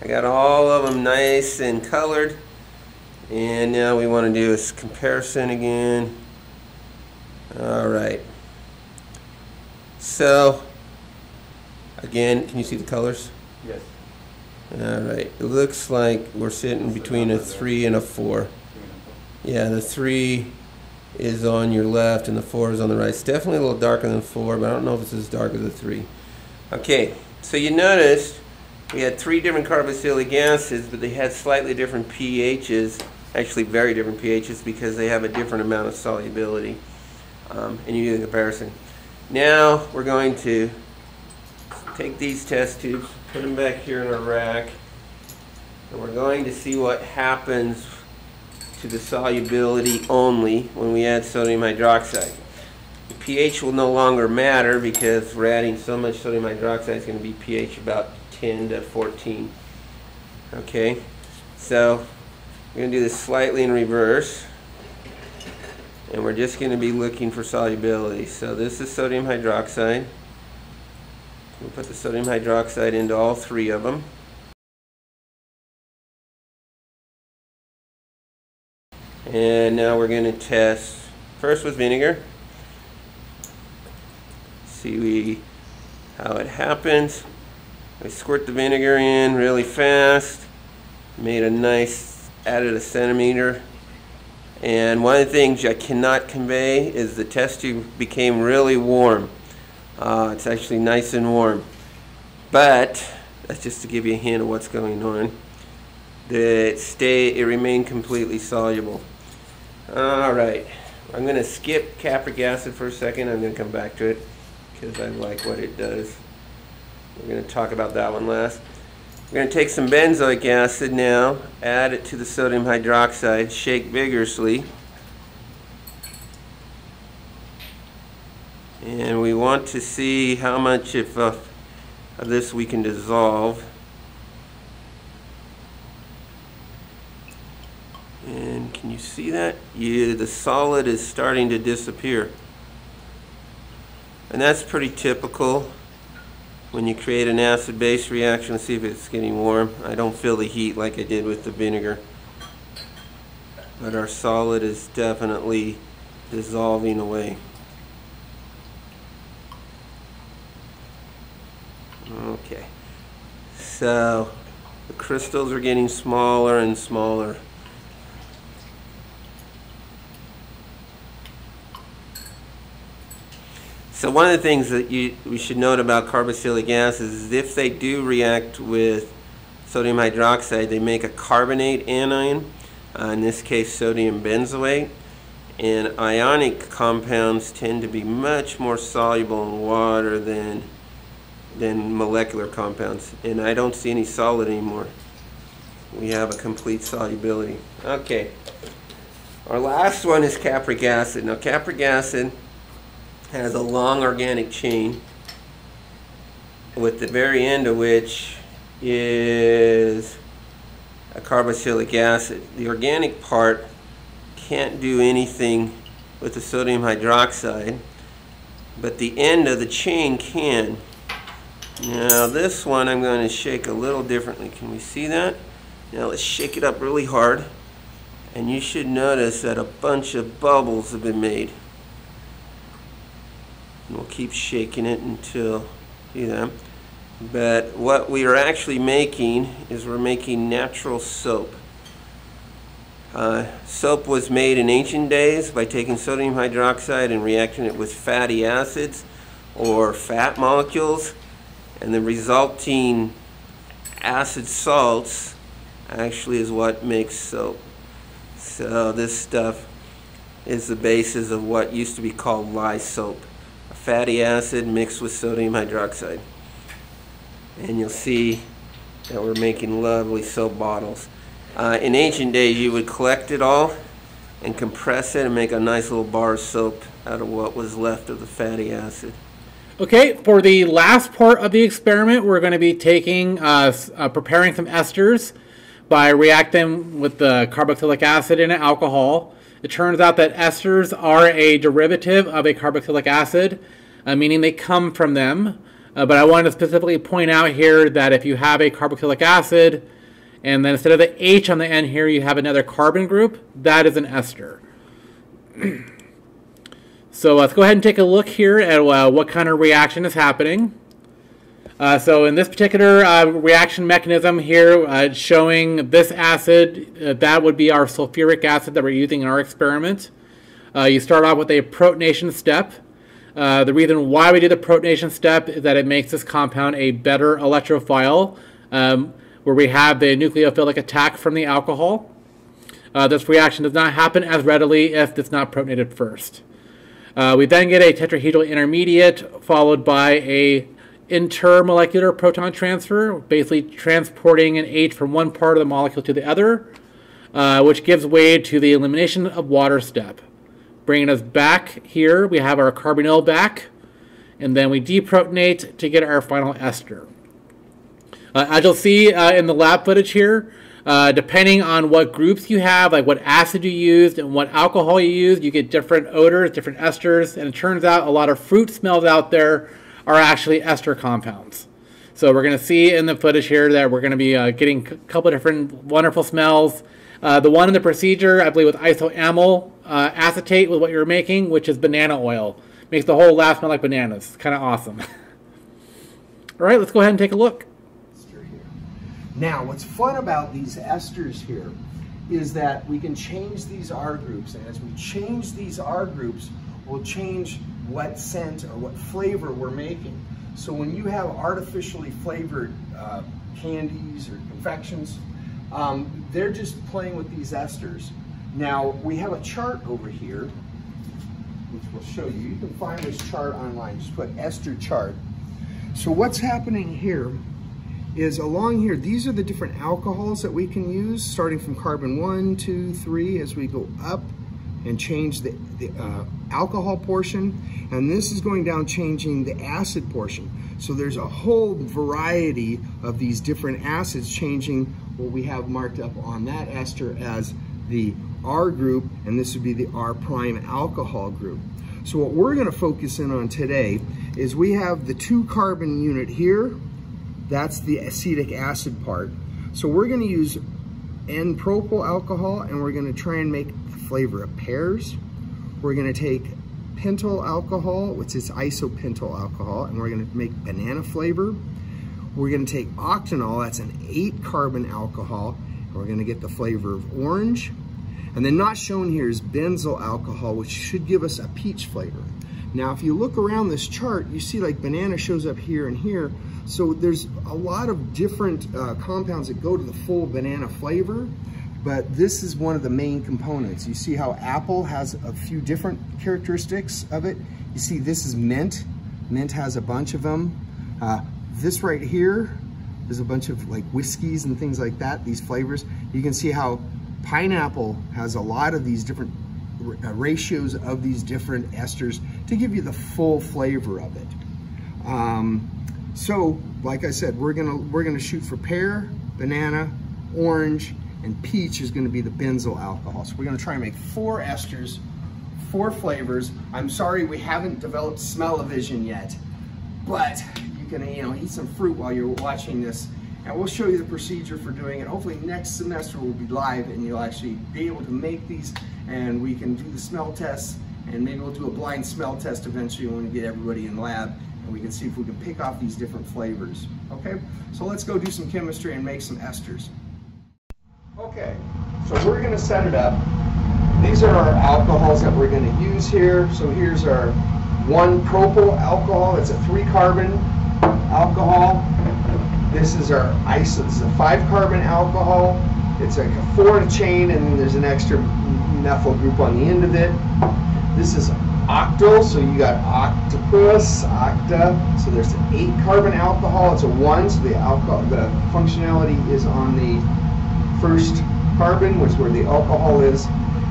I got all of them nice and colored. And now we want to do a comparison again. All right. So, again, can you see the colors? Yes. All right. It looks like we're sitting between a 3 and a 4. Yeah, the 3 is on your left and the 4 is on the right. It's definitely a little darker than 4, but I don't know if it's as dark as the 3. Okay, so you noticed we had three different carboxylic acids, but they had slightly different pHs, actually very different pHs because they have a different amount of solubility. um, and you do the comparison. Now we're going to take these test tubes, put them back here in our rack, and we're going to see what happens to the solubility only when we add sodium hydroxide. The pH will no longer matter because we're adding so much sodium hydroxide, it's going to be pH about 10 to 14. Okay, so we're going to do this slightly in reverse. And we're just going to be looking for solubility. So this is sodium hydroxide. We'll put the sodium hydroxide into all three of them. And now we're going to test first with vinegar. See we, how it happens. I squirt the vinegar in really fast. Made a nice, added a centimeter. And one of the things I cannot convey is the test tube became really warm. Uh, it's actually nice and warm. But, that's just to give you a hint of what's going on. That stay, it remained completely soluble. All right, I'm going to skip capric acid for a second. I'm going to come back to it because I like what it does. We're going to talk about that one last. We're going to take some benzoic acid now, add it to the sodium hydroxide, shake vigorously. And we want to see how much uh, of this we can dissolve. And can you see that? Yeah, the solid is starting to disappear. And that's pretty typical when you create an acid-base reaction. Let's see if it's getting warm. I don't feel the heat like I did with the vinegar. But our solid is definitely dissolving away. Okay. So the crystals are getting smaller and smaller. So one of the things that you, we should note about carboxylic acids is if they do react with sodium hydroxide, they make a carbonate anion, uh, in this case sodium benzoate. And ionic compounds tend to be much more soluble in water than, than molecular compounds. And I don't see any solid anymore. We have a complete solubility. Okay. Our last one is capric acid. Now capric acid has a long organic chain with the very end of which is a carboxylic acid. The organic part can't do anything with the sodium hydroxide, but the end of the chain can. Now this one I'm going to shake a little differently. Can we see that? Now let's shake it up really hard. And you should notice that a bunch of bubbles have been made. And we'll keep shaking it until, see them. But what we are actually making is we're making natural soap. Uh, soap was made in ancient days by taking sodium hydroxide and reacting it with fatty acids or fat molecules and the resulting acid salts actually is what makes soap. So this stuff is the basis of what used to be called lye soap a fatty acid mixed with sodium hydroxide. And you'll see that we're making lovely soap bottles. Uh, in ancient days, you would collect it all and compress it and make a nice little bar of soap out of what was left of the fatty acid. Okay, for the last part of the experiment, we're going to be taking, uh, uh, preparing some esters by reacting with the carboxylic acid and alcohol. It turns out that esters are a derivative of a carboxylic acid, uh, meaning they come from them. Uh, but I want to specifically point out here that if you have a carboxylic acid, and then instead of the H on the end here, you have another carbon group, that is an ester. so let's go ahead and take a look here at uh, what kind of reaction is happening. Uh, so in this particular uh, reaction mechanism here, uh, showing this acid, uh, that would be our sulfuric acid that we're using in our experiment. Uh, you start off with a protonation step. Uh, the reason why we do the protonation step is that it makes this compound a better electrophile, um, where we have the nucleophilic attack from the alcohol. this reaction does not happen as readily if it's not protonated first. Uh, we then get a tetrahedral intermediate followed by a intermolecular proton transfer, basically transporting an H from one part of the molecule to the other, uh, which gives way to the elimination of water step. Bringing us back here, we have our carbonyl back, and then we deprotonate to get our final ester. Uh, as you'll see uh, in the lab footage here, uh, depending on what groups you have, like what acid you used and what alcohol you used, you get different odors, different esters, and it turns out a lot of fruit smells out there are actually ester compounds. So we're going to see in the footage here that we're going to be uh, getting a couple different wonderful smells. Uh, the one in the procedure, I believe, with isoamyl uh, acetate with what you're making, which is banana oil. Makes the whole lab smell like bananas. Kind of awesome. All right, let's go ahead and take a look. Now, what's fun about these esters here is that we can change these R groups. And as we change these R groups, we'll change what scent or what flavor we're making. So when you have artificially flavored uh, candies or confections, um, they're just playing with these esters. Now, we have a chart over here, which we'll show you. You can find this chart online. Just put ester chart. So what's happening here is along here, these are the different alcohols that we can use, starting from carbon one, two, three, as we go up and change the, the uh, alcohol portion. And this is going down changing the acid portion. So there's a whole variety of these different acids changing what we have marked up on that ester as the R group, and this would be the R prime alcohol group. So what we're gonna focus in on today is we have the two carbon unit here, that's the acetic acid part. So we're gonna use N-propyl alcohol and we're gonna try and make the flavor of pears. We're gonna take pentyl alcohol, which is isopentyl alcohol, and we're gonna make banana flavor. We're gonna take octanol, that's an eight carbon alcohol, and we're gonna get the flavor of orange. And then not shown here is benzyl alcohol, which should give us a peach flavor. Now, if you look around this chart, you see like banana shows up here and here. So there's a lot of different uh, compounds that go to the full banana flavor, but this is one of the main components. You see how apple has a few different characteristics of it. You see this is mint. Mint has a bunch of them. Uh, this right here is a bunch of like whiskeys and things like that, these flavors. You can see how pineapple has a lot of these different uh, ratios of these different esters to give you the full flavor of it. Um, so, like I said, we're gonna we're gonna shoot for pear, banana, orange, and peach is gonna be the benzyl alcohol. So we're gonna try and make four esters, four flavors. I'm sorry we haven't developed smell-o-vision yet, but you can you know eat some fruit while you're watching this and we'll show you the procedure for doing it. Hopefully next semester we'll be live and you'll actually be able to make these and we can do the smell tests and maybe we'll do a blind smell test eventually when we get everybody in lab and we can see if we can pick off these different flavors. Okay, so let's go do some chemistry and make some esters. Okay, so we're gonna set it up. These are our alcohols that we're gonna use here. So here's our one propyl alcohol, it's a three carbon alcohol. This is our this is a five carbon alcohol. It's like a four chain and there's an extra methyl group on the end of it. This is octyl, so you got octopus, octa. So there's an eight carbon alcohol. It's a one, so the alcohol, the functionality is on the first carbon, which is where the alcohol is.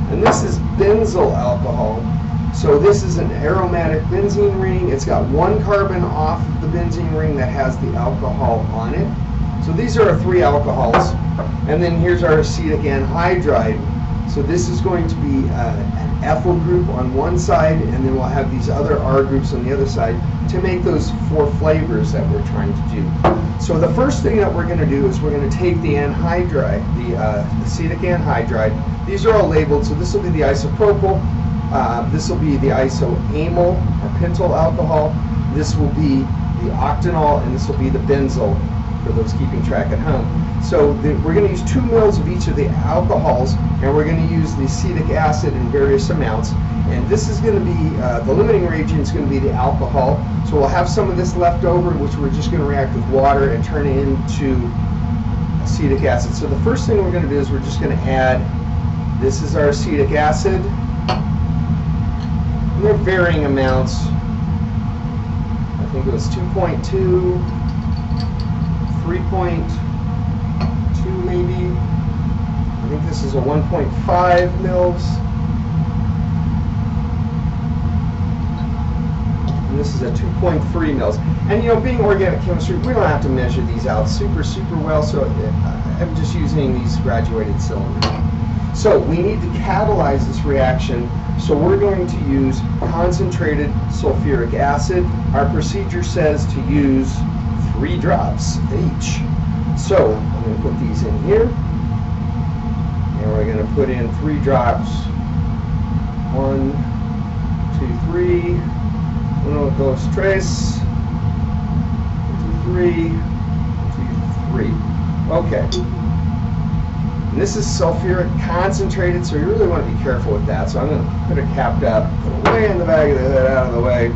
And this is benzyl alcohol. So this is an aromatic benzene ring. It's got one carbon off the benzene ring that has the alcohol on it. So these are our three alcohols. And then here's our acetic anhydride. So this is going to be uh, ethyl group on one side, and then we'll have these other R groups on the other side to make those four flavors that we're trying to do. So the first thing that we're going to do is we're going to take the anhydride, the uh, acetic anhydride. These are all labeled, so this will be the isopropyl, uh, this will be the isoamyl or pentyl alcohol. This will be the octanol, and this will be the benzyl for those keeping track at home. So the, we're going to use two mils of each of the alcohols, and we're going to use the acetic acid in various amounts. And this is going to be, uh, the limiting reagent is going to be the alcohol. So we'll have some of this left over, which we're just going to react with water and turn it into acetic acid. So the first thing we're going to do is we're just going to add, this is our acetic acid, And they're varying amounts. I think it was 2.2, 3.2 maybe. I think this is a 1.5 mils. And this is a 2.3 mils. And you know, being organic chemistry, we don't have to measure these out super, super well, so uh, I'm just using these graduated cylinders. So we need to catalyze this reaction, so we're going to use concentrated sulfuric acid. Our procedure says to use three drops each. So I'm going to put these in here, and we're going to put in three drops. One, two, three. Uno, dos, tres. Two, three. Two, three. Okay. And this is sulfuric concentrated, so you really want to be careful with that. So I'm going to put it capped up, put it way in the back of the hood, out of the way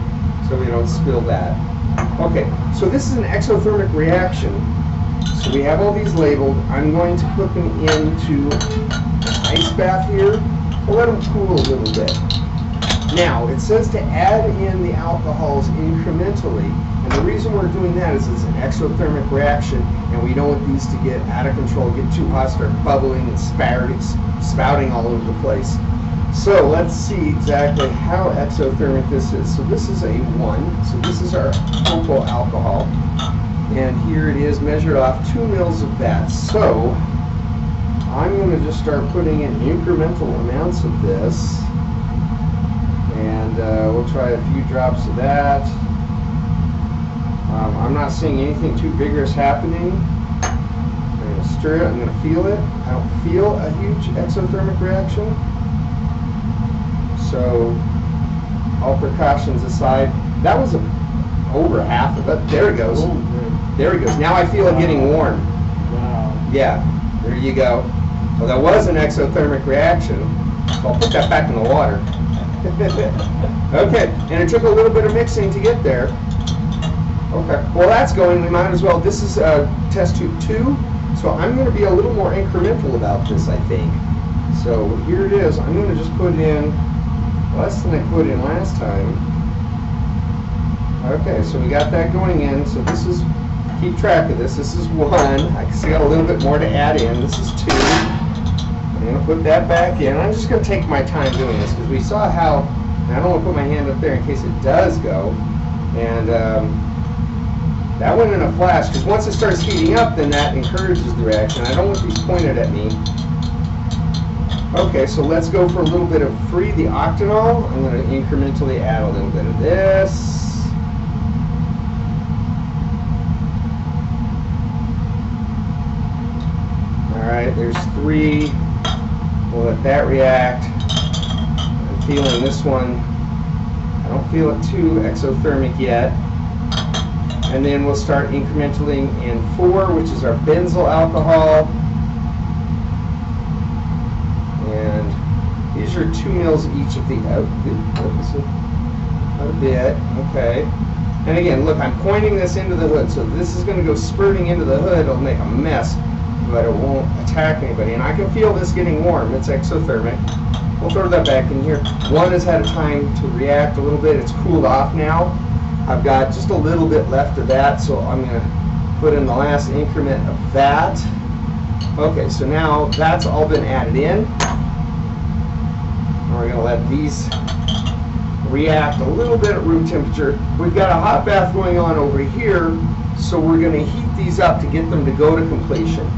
so we don't spill that. Okay, so this is an exothermic reaction. So we have all these labeled. I'm going to put them into ice bath here. We'll let them cool a little bit. Now, it says to add in the alcohols incrementally, and the reason we're doing that is it's an exothermic reaction, and we don't want these to get out of control, get too hot, start bubbling and spouting, spouting all over the place. So let's see exactly how exothermic this is. So this is a 1, so this is our total alcohol, and here it is measured off 2 mils of that. So I'm going to just start putting in incremental amounts of this and uh, we'll try a few drops of that. Um, I'm not seeing anything too vigorous happening. I'm going to stir it, I'm going to feel it. I don't feel a huge exothermic reaction. So, all precautions aside, that was a, over half of it. There it goes. There he goes. Now I feel it getting warm. Wow. Yeah, there you go. Well, that was an exothermic reaction. So I'll put that back in the water. okay, and it took a little bit of mixing to get there. Okay, well that's going, we might as well, this is uh, test tube two, so I'm going to be a little more incremental about this, I think. So here it is, I'm going to just put in less than I put in last time. Okay, so we got that going in, so this is, keep track of this, this is one, I still got a little bit more to add in, this is two. I'm going to put that back in. I'm just going to take my time doing this because we saw how, I don't want to put my hand up there in case it does go. And um, that went in a flash because once it starts heating up, then that encourages the reaction. I don't want these pointed at me. Okay, so let's go for a little bit of free the octanol. I'm going to incrementally add a little bit of this. All right, there's three. We'll let that react. I'm feeling this one. I don't feel it too exothermic yet. And then we'll start incrementally in four, which is our benzyl alcohol. And these are two mils each of the out. A bit, okay. And again, look, I'm pointing this into the hood, so this is going to go spurting into the hood. It'll make a mess but it won't attack anybody. And I can feel this getting warm. It's exothermic. We'll throw that back in here. One has had a time to react a little bit. It's cooled off now. I've got just a little bit left of that, so I'm going to put in the last increment of that. Okay, so now that's all been added in. And we're going to let these react a little bit at room temperature. We've got a hot bath going on over here, so we're going to heat these up to get them to go to completion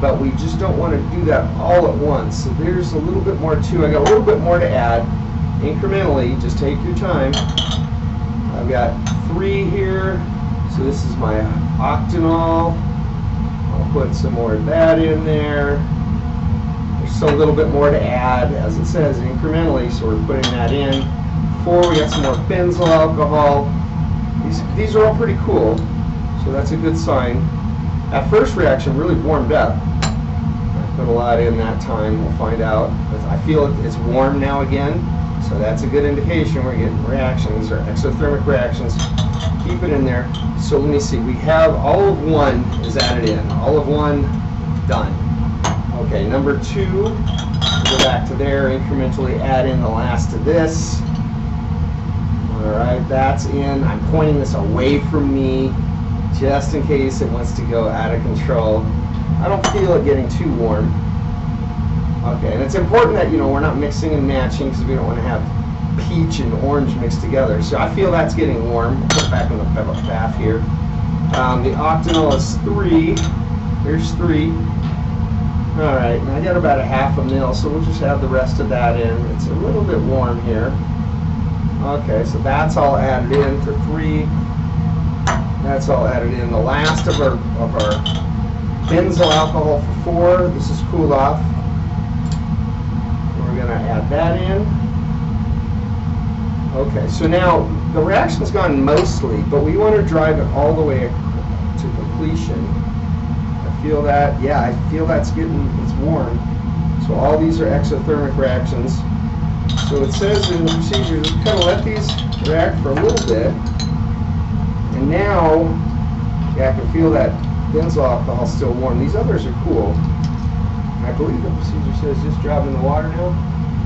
but we just don't want to do that all at once. So there's a little bit more too. I got a little bit more to add incrementally. Just take your time. I've got three here. So this is my octanol. I'll put some more of that in there. There's still a little bit more to add, as it says, incrementally. So we're putting that in. Four, we got some more benzyl alcohol. These, these are all pretty cool. So that's a good sign. That first reaction really warmed up. I put a lot in that time, we'll find out. I feel it's warm now again, so that's a good indication we're getting reactions. Are exothermic reactions. Keep it in there. So let me see, we have all of one is added in. All of one, done. Okay, number two, go back to there, incrementally add in the last of this. All right, that's in. I'm pointing this away from me just in case it wants to go out of control. I don't feel it getting too warm. Okay, and it's important that, you know, we're not mixing and matching because we don't want to have peach and orange mixed together. So I feel that's getting warm. Put it back in the bath here. Um, the octanol is three. Here's three. All right, and I got about a half a mil, so we'll just add the rest of that in. It's a little bit warm here. Okay, so that's all added in for three. That's all added in. The last of our of our benzyl alcohol for four. This is cooled off. We're gonna add that in. Okay, so now the reaction's gone mostly, but we want to drive it all the way to completion. I feel that, yeah, I feel that's getting, it's warm. So all these are exothermic reactions. So it says in the procedure, kind of let these react for a little bit. Now, yeah, I can feel that benzyl alcohol still warm. These others are cool. I believe the procedure says just drop in the water now.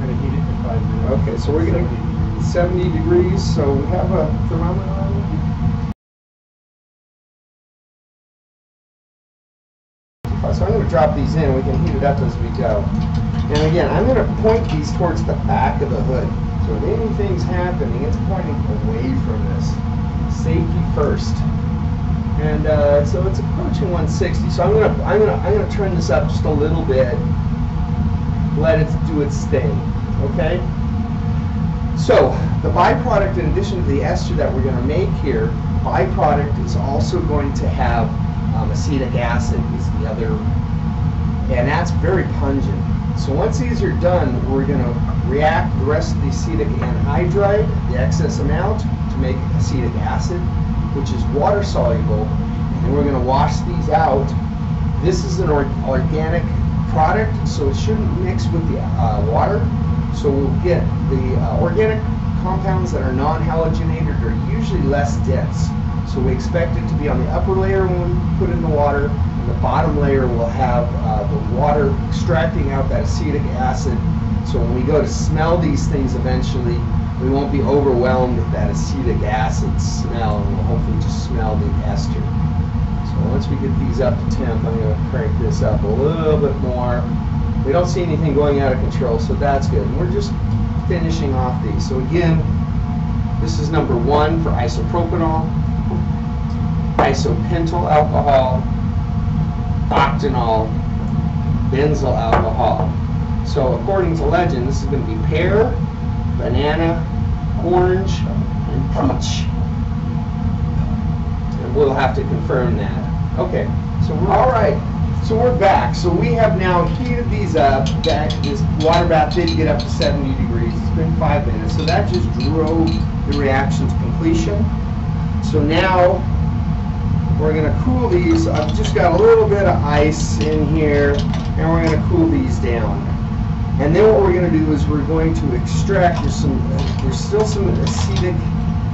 Gonna heat it for five minutes. Okay, so we're gonna 70 degrees, so we have a thermometer on. So I'm going to drop these in. We can heat it up as we go. And again, I'm going to point these towards the back of the hood. So if anything's happening, it's pointing away from this. Safety first. And uh, so it's approaching 160. So I'm going to I'm to I'm to turn this up just a little bit. Let it do its thing. Okay. So the byproduct, in addition to the ester that we're going to make here, byproduct is also going to have um, acetic acid is the other, and that's very pungent. So once these are done, we're going to react the rest of the acetic anhydride, the excess amount, make acetic acid, which is water soluble, and then we're going to wash these out. This is an or organic product, so it shouldn't mix with the uh, water. So we'll get the uh, organic compounds that are non-halogenated are usually less dense. So we expect it to be on the upper layer when we put it in the water, and the bottom layer will have uh, the water extracting out that acetic acid. So when we go to smell these things eventually, we won't be overwhelmed with that acetic acid smell, and we'll hopefully just smell the ester. So once we get these up to temp, I'm going to crank this up a little bit more. We don't see anything going out of control, so that's good. And we're just finishing off these. So again, this is number one for isopropanol, isopentyl alcohol, octanol, benzyl alcohol. So according to legend, this is going to be pear, banana, orange, and peach. And we'll have to confirm that. Okay, so we're all right. So we're back. So we have now heated these up. Back this water bath did get up to 70 degrees. It's been five minutes. So that just drove the reaction to completion. So now we're going to cool these. I've just got a little bit of ice in here, and we're going to cool these down. And then what we're going to do is we're going to extract. There's some. There's still some acetic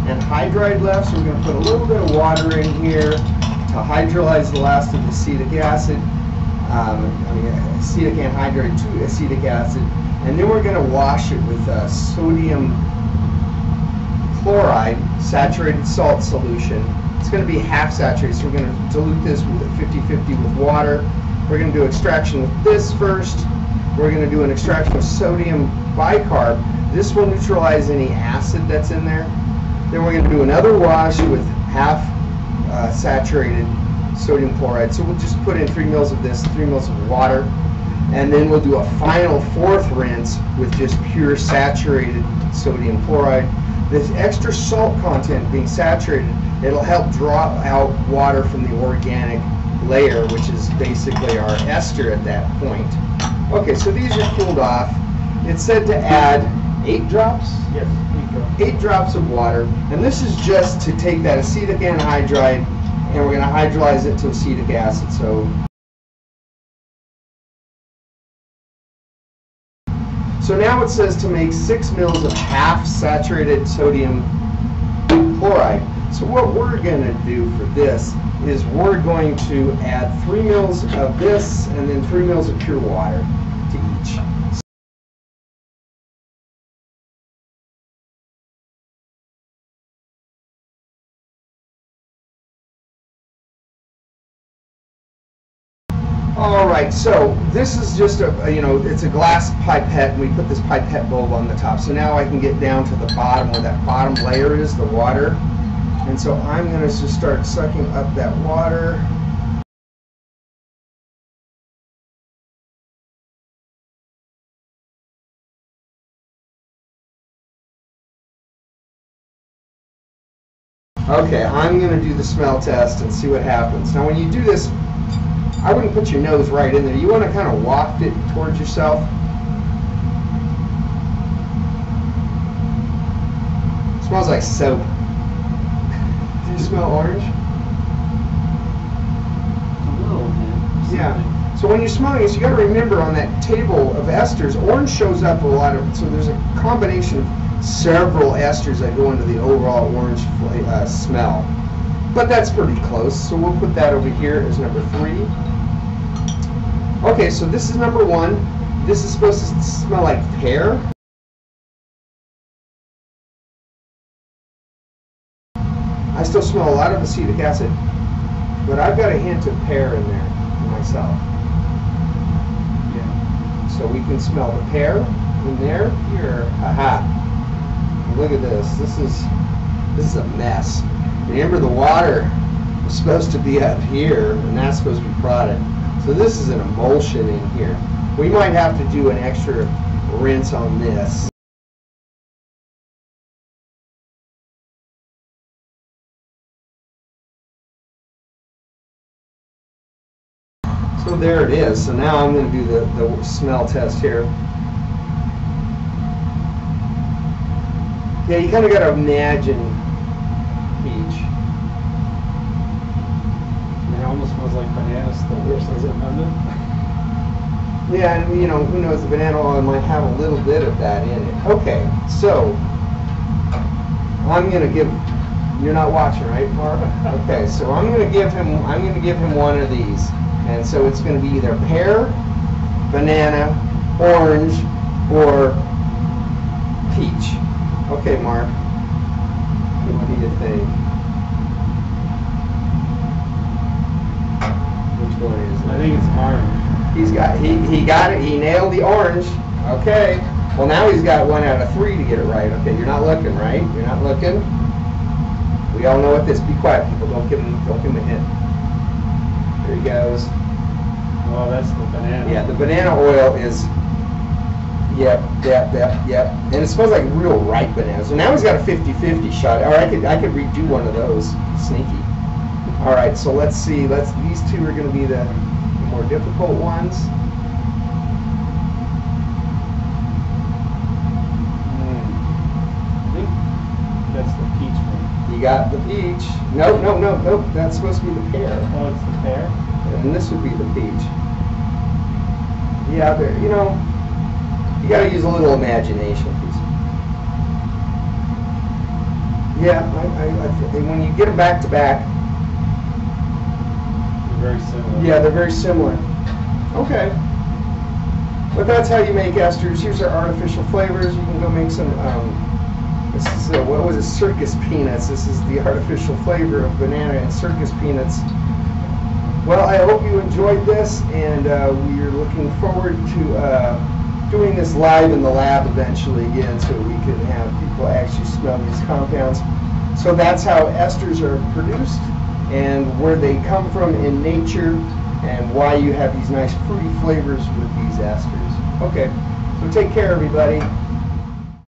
anhydride left, so we're going to put a little bit of water in here to hydrolyze the last of the acetic acid. Um, I mean, acetic anhydride to acetic acid, and then we're going to wash it with uh, sodium chloride, saturated salt solution. It's going to be half saturated, so we're going to dilute this with 50-50 with water. We're going to do extraction with this first. We're going to do an extraction of sodium bicarb. This will neutralize any acid that's in there. Then we're going to do another wash with half uh, saturated sodium chloride. So we'll just put in three mils of this, three mils of water, and then we'll do a final fourth rinse with just pure saturated sodium chloride. This extra salt content being saturated, it'll help draw out water from the organic layer, which is basically our ester at that point. Okay, so these are cooled off. It's said to add eight drops? Yes, eight drops. eight drops of water, and this is just to take that acetic anhydride and we're going to hydrolyze it to acetic acid. So, so now it says to make six mils of half saturated sodium chloride. So what we're going to do for this is we're going to add three mils of this and then three mils of pure water to each. All right, so this is just a, you know, it's a glass pipette, and we put this pipette bulb on the top. So now I can get down to the bottom where that bottom layer is, the water. And so I'm gonna just start sucking up that water. Okay, I'm gonna do the smell test and see what happens. Now when you do this, I wouldn't put your nose right in there. You want to kind of waft it towards yourself. It smells like soap. You smell orange? A little bit. Yeah. So when you're smelling this, you got to remember on that table of esters, orange shows up a lot of. So there's a combination of several esters that go into the overall orange uh, smell. But that's pretty close. So we'll put that over here as number three. Okay, so this is number one. This is supposed to smell like pear. I still smell a lot of acetic acid, but I've got a hint of pear in there myself. Yeah. So we can smell the pear in there. Here, aha. Look at this. This is this is a mess. Remember the water was supposed to be up here, and that's supposed to be product. So this is an emulsion in here. We might have to do an extra rinse on this. There it is. So now I'm going to do the, the smell test here. Yeah, you kind of got to imagine peach. It almost smells like banana still, does it, doesn't it? Yeah, and you know, who knows, the banana oil might have a little bit of that in it. Okay, so I'm gonna give. You're not watching, right, Mark? Okay, so I'm gonna give him. I'm gonna give him one of these, and so it's gonna be either pear, banana, orange, or peach. Okay, Mark. What do you think? Which one is it? I think it's orange. He's got he he got it. He nailed the orange. Okay. Well, now he's got one out of three to get it right. Okay, you're not looking, right? You're not looking. We all know what this. Be quiet, people. Don't give him don't give him a hint. Here he goes. Oh, that's the banana. Yeah, the banana oil is. Yep, yep, yep, yep. And it smells like real ripe banana. So now he's got a 50-50 shot. Or I could I could redo one of those. Sneaky. All right, so let's see. Let's these two are going to be the more difficult ones. I think that's the peach one. You got the peach. No, no, no, no. That's supposed to be the pear, Oh, it's the pear? and this would be the peach. Yeah, there. You know, you got to use a little imagination, please. Yeah, I, I, I, when you get them back to back, They're very similar. yeah, they're very similar. Okay. But that's how you make esters. Here's our artificial flavors. You can go make some. Um, uh, what was it? Circus peanuts. This is the artificial flavor of banana and circus peanuts. Well, I hope you enjoyed this, and uh, we are looking forward to uh, doing this live in the lab eventually again, so we can have people actually smell these compounds. So that's how esters are produced, and where they come from in nature, and why you have these nice fruity flavors with these esters. Okay, so take care, everybody.